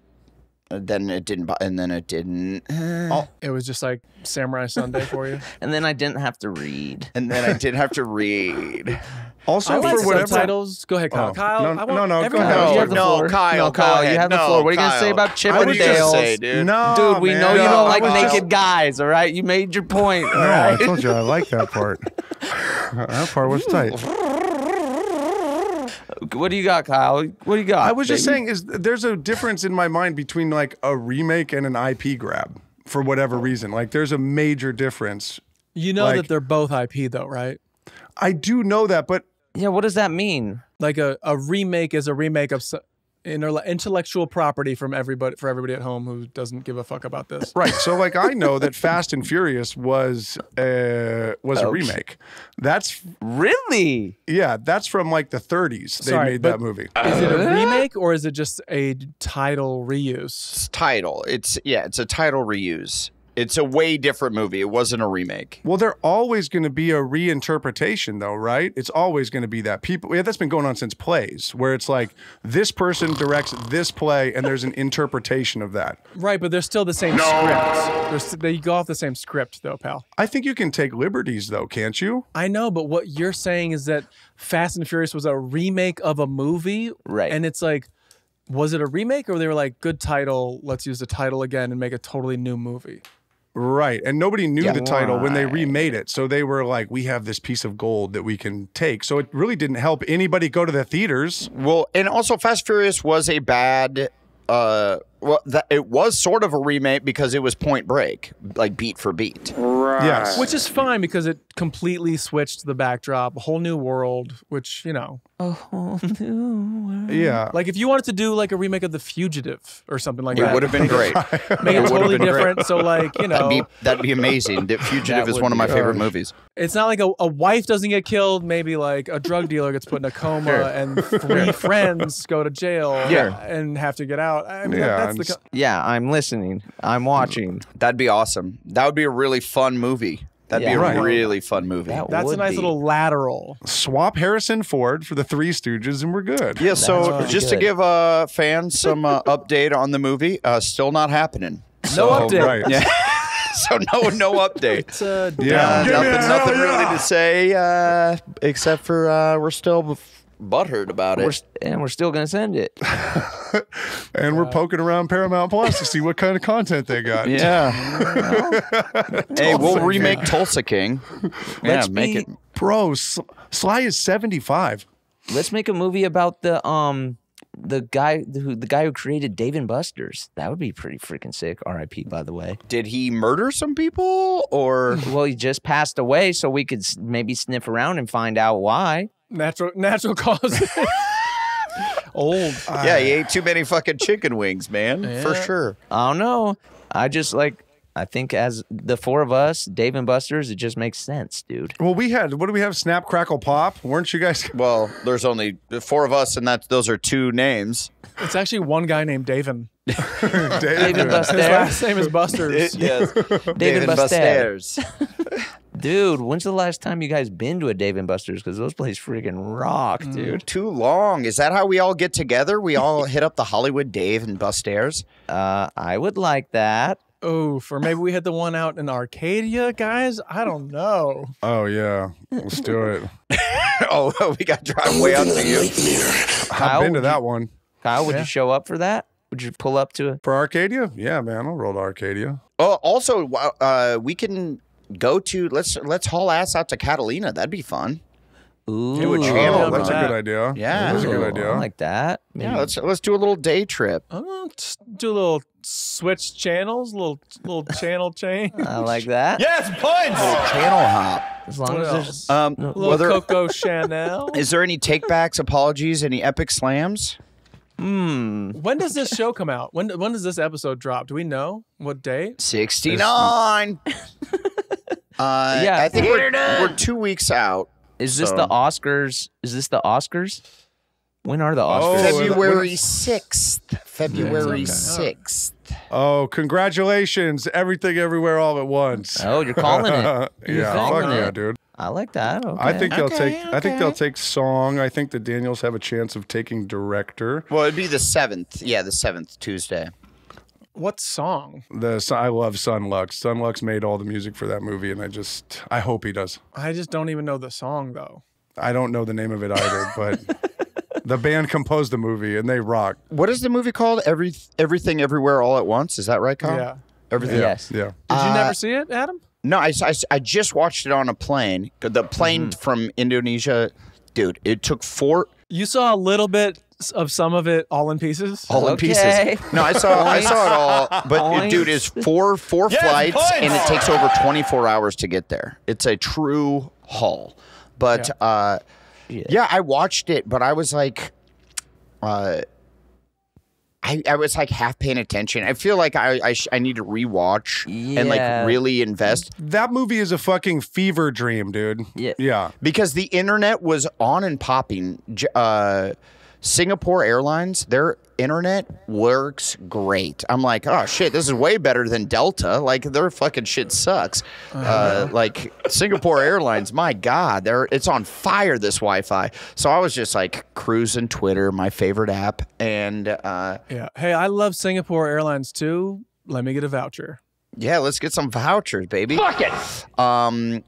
then it didn't and then it didn't. [sighs] Oh, it was just like Samurai Sunday for you. [laughs] And then I didn't have to read. And then I didn't have to read. [laughs] also I like for whatever. subtitles. Go ahead, Kyle. Oh, Kyle, no, I want no, no, go ahead. you have the no, floor. Kyle, no, Kyle, you ahead. have the No, floor. What are you gonna say about Chip I and Dale? dude? No, Dude, we man. know you don't I like naked just- guys, all right? You made your point, all No, right? I told you I like that part. [laughs] that part was tight. What do you got, Kyle? What do you got? I was just saying is there's a difference in my mind between like a remake and an IP grab for whatever reason. Like there's a major difference. You know Like- that they're both IP though, right? I do know that, but Yeah, what does that mean? Like a, a remake is a remake of. intellectual property from everybody for everybody at home who doesn't give a fuck about this. Right. So like I know that [laughs] Fast and Furious was uh was a remake. That's Really? yeah, that's from like the 30s. They Sorry, made that movie. Is it a remake or is it just a title reuse? It's title. It's yeah, it's a title reuse. It's a way different movie. It wasn't a remake. Well, they're always going to be a reinterpretation, though, right? It's always going to be that people. Yeah, that's been going on since plays, where it's like this person directs this play, and there's an interpretation of that. Right, but they're still the same script. They're st- they go off the same script, though, pal. I think you can take liberties, though, can't you? I know, but what you're saying is that Fast and Furious was a remake of a movie, Right. And it's like, was it a remake, or they were like, good title, let's use the title again and make a totally new movie? Right. And nobody knew Yeah. the title when they remade it. So they were like, we have this piece of gold that we can take. So it really didn't help anybody go to the theaters. Well, and also Fast Furious was a bad uh well that it was sort of a remake because it was point break, like beat for beat. Right. Yes. Which is fine because it completely switched the backdrop, a whole new world. Which you know, A whole new world. yeah. like if you wanted to do like a remake of The Fugitive or something like It that, would have been [laughs] great. make it it totally been great. different. So like you know, That'd be that'd be amazing. The Fugitive That is would one of my favorite good. movies. it's not like a, a wife doesn't get killed. Maybe like a drug dealer gets put in a coma, and three friends go to jail Yeah. and have to get out. I mean, Yeah, that's and the. co- Yeah, I'm listening. I'm watching. That'd be awesome. That would be a really fun movie. That'd Yeah. be a Right. really fun movie. That That's a nice be. little lateral. Swap Harrison Ford for the Three Stooges, and we're good. Yeah, so That's just to good. give uh, fans some uh, update on the movie, uh, still not happening. No update. Right. [laughs] Yeah. so no no update. Uh, Yeah. Uh, nothing, nothing really to say uh, except for uh, we're still bef- butthurt about We're, it. and we're still gonna send it. [laughs] And we're poking around Paramount Plus to see what kind of content they got. Yeah. [laughs] hey, we'll remake Tulsa King. Yeah, Let's make be- it. Bro, Sly is 75. Let's make a movie about the um the guy who the guy who created Dave and Buster's. That would be pretty freaking sick. R.I.P. By the way. Did he murder some people or? Well, he just passed away, so we could maybe sniff around and find out why. Natural natural causes. [laughs] Old. yeah, he ate too many fucking chicken wings, man. For sure. I don't know. I just like. I think as the four of us, Dave and Buster's, it just makes sense, dude. Well, we had, what do we have? Snap, Crackle, Pop? Weren't you guys? [laughs] Well, there's only four of us, and that those are two names. It's actually one guy named Davin. [laughs] Dave and His Buster. last name is Buster's. yes, Dave and Buster. Busters. Dude, when's the last time you guys been to a Dave and Buster's? Because those places freaking rock, dude. Too long. Is that how we all get together? We all hit up the Hollywood Dave and Buster's? Uh, I would like that. Oh, for maybe we hit the one out in Arcadia, guys. I don't know. Oh, yeah. Let's do it. [laughs] [laughs] oh, we got to drive way out to you. I've been to that you- one. Kyle, would Yeah. you show up for that? Would you pull up to it? For Arcadia? Yeah, man. I'll roll to Arcadia. Oh, also, uh, we can go to let's let's haul ass out to Catalina. That'd be fun. Ooh, Do a Oh, channel. Oh, that's a good idea. Yeah. That's a good idea. I like that. Yeah, let's let's do a little day trip. Uh, just do a little switch channels, little little channel change. [laughs] I like that. Yes, points. Channel hop. As long What as else? there's Um, A little whether Coco Chanel. [laughs] is there any takebacks, apologies, any epic slams? hmm. When does this show come out? When when does this episode drop? Do we know what day? Sixty nine. Uh, Yeah. I think we're, we're two weeks out. Is this So- the Oscars? Is this the Oscars? When are the Oscars? Oh, February sixth. February okay. sixth. Oh, congratulations. Everything, everywhere, all at once. Oh, you're calling it. [laughs] You're yeah, calling fuck yeah, dude. I like that. Okay. I think they'll Okay, take. I think they'll take song. I think the Daniels have a chance of taking director. Well, it'd be the seventh. Yeah, the seventh Tuesday. What song? The I love Son Lux. Son Lux made all the music for that movie, and I just I hope he does. I just don't even know the song though. I don't know the name of it either, but [laughs] the band composed the movie and they rock. What is the movie called? Every Everything Everywhere All at Once. Is that right, Kyle? Yeah. Everything. Yes. Yeah. Did you Uh, never see it, Adam? No, I, I, I just watched it on a plane. The plane from Indonesia, dude. It took four You saw a little bit of some of it all in pieces. all in Okay. pieces. No, I saw I saw it all. [laughs] But it, dude, it's four four Yes, flights, points! and it takes over twenty four hours to get there. It's a true haul. But uh, yeah, I watched it, but I was like, uh, I, I was like half paying attention. I feel like I I, sh- I need to rewatch and like really invest That movie is a fucking fever dream, dude. Yeah. Yeah. because the internet was on and popping. Uh, Singapore Airlines, their internet works great. I'm like, oh shit, this is way better than Delta. Like their fucking shit sucks. Uh, like Singapore Airlines, my god, they're it's on fire this Wi-Fi. So I was just like cruising Twitter, my favorite app, and uh, Yeah. Hey, I love Singapore Airlines too. Let me get a voucher. yeah, let's get some vouchers, baby. Fuck it. Um.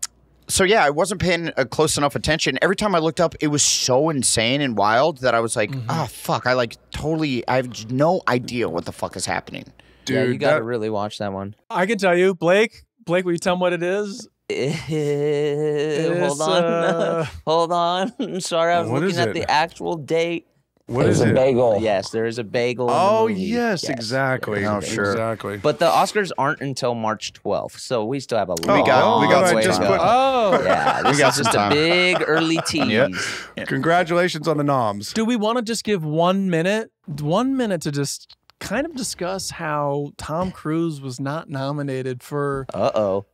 So yeah, I wasn't paying uh, close enough attention. Every time I looked up, it was so insane and wild that I was like, "Ah, fuck!" I like totally. I have no idea what the fuck is happening. Dude, yeah, you got to that- really watch that one. I can tell you, Blake. Blake, will you tell him what it is? [laughs] hold on. [laughs] uh, Hold on. [laughs] Sorry, I was What looking at it? the actual date. What is it? Yes, there is a bagel. in the Oh movie. yes, exactly. Oh, sure. Exactly. But the Oscars aren't until March 12th, so we still have a Oh, long got- we got way some to just go. Oh. yeah, [laughs] this got is some just time. a big early [laughs] tease. Yep. Congratulations on the noms. Do we want to just give one minute, one minute to just kind of discuss how Tom Cruise was not nominated for Uh oh.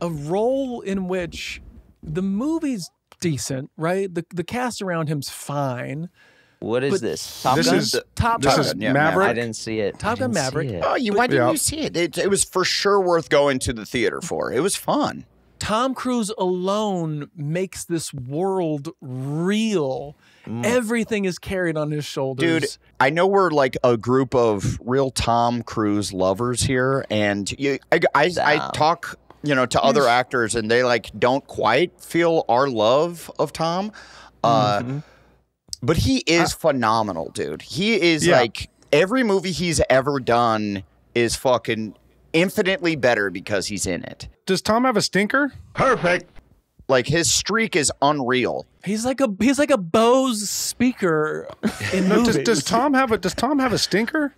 a role in which the movie's decent, right? The the cast around him's fine. What is But this? Top This Gun? is Top this Gun. is yeah, Maverick. I didn't see it. Top Gun Maverick. Oh, you, why didn't Yeah. you see it? it? It was for sure worth going to the theater for. It was fun. Tom Cruise alone makes this world real. Everything is carried on his shoulders. Dude, I know we're like a group of real Tom Cruise lovers here, and you, I, I, I talk, you know, to other actors, and they like don't quite feel our love of Tom. Uh, But he is phenomenal, dude. He is Yeah. like every movie he's ever done is fucking infinitely better because he's in it. Does Tom have a stinker? Perfect. Like his streak is unreal. he's like a he's like a Bose speaker in [laughs] movies. does, does Tom have a Does Tom have a stinker?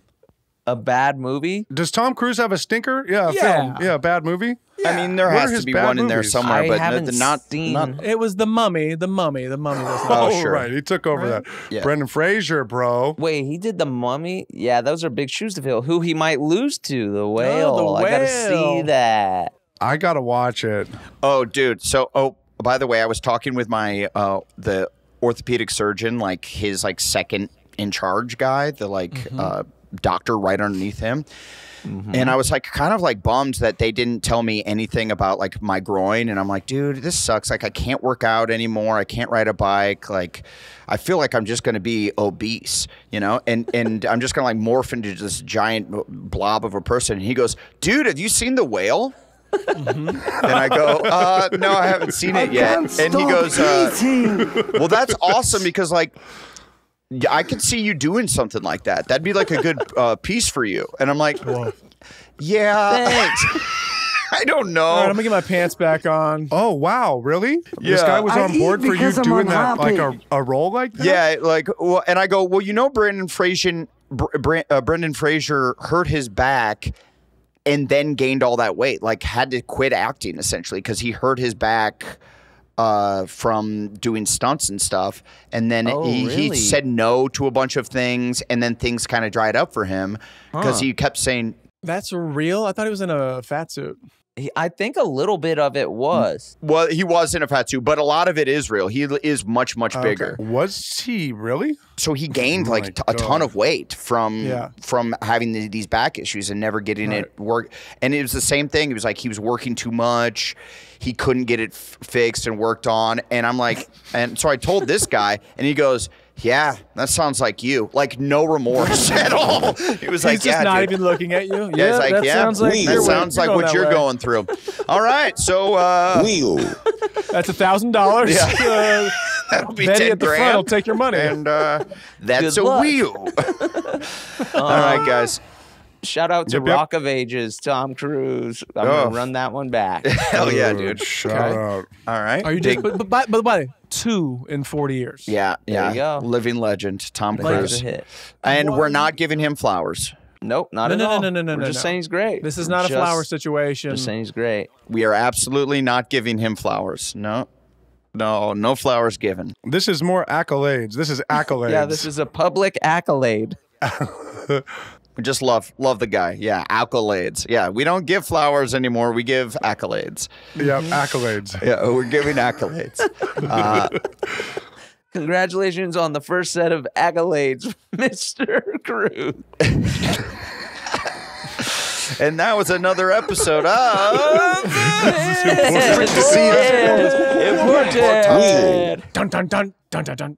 A bad movie? Does Tom Cruise have a stinker? Yeah, a Yeah. film. Yeah, a bad movie. I mean, there What has to be bad one in there movies? somewhere, I but haven't not, not, seen- not It was the mummy, the mummy, the mummy. Was Oh, Oh, sure. right. He took over that. Yeah. Brendan Fraser, bro. Wait, he did the mummy? Yeah, those are big shoes to fill. Who he might lose to, the whale. I gotta see that. I gotta watch it. Oh, dude. So, oh, by the way, I was talking with my uh the orthopedic surgeon, like his like second in charge guy, the like Mm-hmm. uh doctor right underneath him. And I was like kind of like bummed that they didn't tell me anything about like my groin and I'm like, dude, this sucks. Like I can't work out anymore. I can't ride a bike. Like I feel like I'm just going to be obese, you know? And [laughs] and I'm just going to like morph into this giant blob of a person. And he goes, "Dude, have you seen the whale?" And I go, uh, no, I haven't seen it yet. And he goes, uh, well, that's awesome because like I could see you doing something like that. That'd be like a good [laughs] uh, piece for you. And I'm like, yeah, Thanks. [laughs] I don't know. All right, I'm gonna get my pants back on. Oh wow, really? This guy was I on board for you I'm doing that like a, a role like that? yeah, like, well, and I go, well, you know, Brandon Fraser, Br- Br- uh, Brendan Fraser hurt his back and then gained all that weight. Like, had to quit acting essentially because he hurt his back uh, from doing stunts and stuff. And then Oh, he, he said no to a bunch of things, and then things kind of dried up for him because Huh. he kept saying, That's real. I thought he was in a fat suit. He- I think a little bit of it was. well, he was in a fat suit, but a lot of it is real. He is much, much Okay. bigger. Was he really? So he gained Oh like my t- a ton of weight from Yeah. from having the, these back issues and never getting it work. And it was the same thing. It was like he was working too much. He couldn't get it f- fixed and worked on. And I'm like, and so I told this guy, and he goes, "Yeah, that sounds like you. Like no remorse [laughs] at all." He was He's like, just "Yeah, not dude." even looking at you. [laughs] Yeah, it's like, that yeah, sounds like that sounds like what you're way. going through. All right, so uh, Wheel. That's a thousand dollars. Yeah. [laughs] that'll be Betty ten at the grand. front will take your money. and uh, that's Good a luck. wheel. All right, guys. Shout out to Yep, yep. Rock of Ages, Tom Cruise. I'm Oh. gonna run that one back. [laughs] Hell yeah, Dude, dude. Shout Okay. out. All right. Are you Dig- just? But, but, by, but by two in forty years. Yeah, There yeah. you go. Living legend, Tom Cruise. a hit. And we're not giving him flowers. Nope, not No, at no, no, all. no, no, no, We're no, just no. saying he's great. This is We're not a flower situation. Just saying he's great. We are absolutely not giving him flowers. No. No, no flowers given. This is more accolades. This is accolades. [laughs] Yeah, this is a public accolade. [laughs] We just love love the guy. Yeah, accolades. Yeah, we don't give flowers anymore. We give accolades. Yeah, accolades. [laughs] Yeah, we're giving accolades. [laughs] Uh, Congratulations on the first set of accolades, [laughs] Mr. Cruise. and that was another episode of Important. Dun dun dun dun dun dun.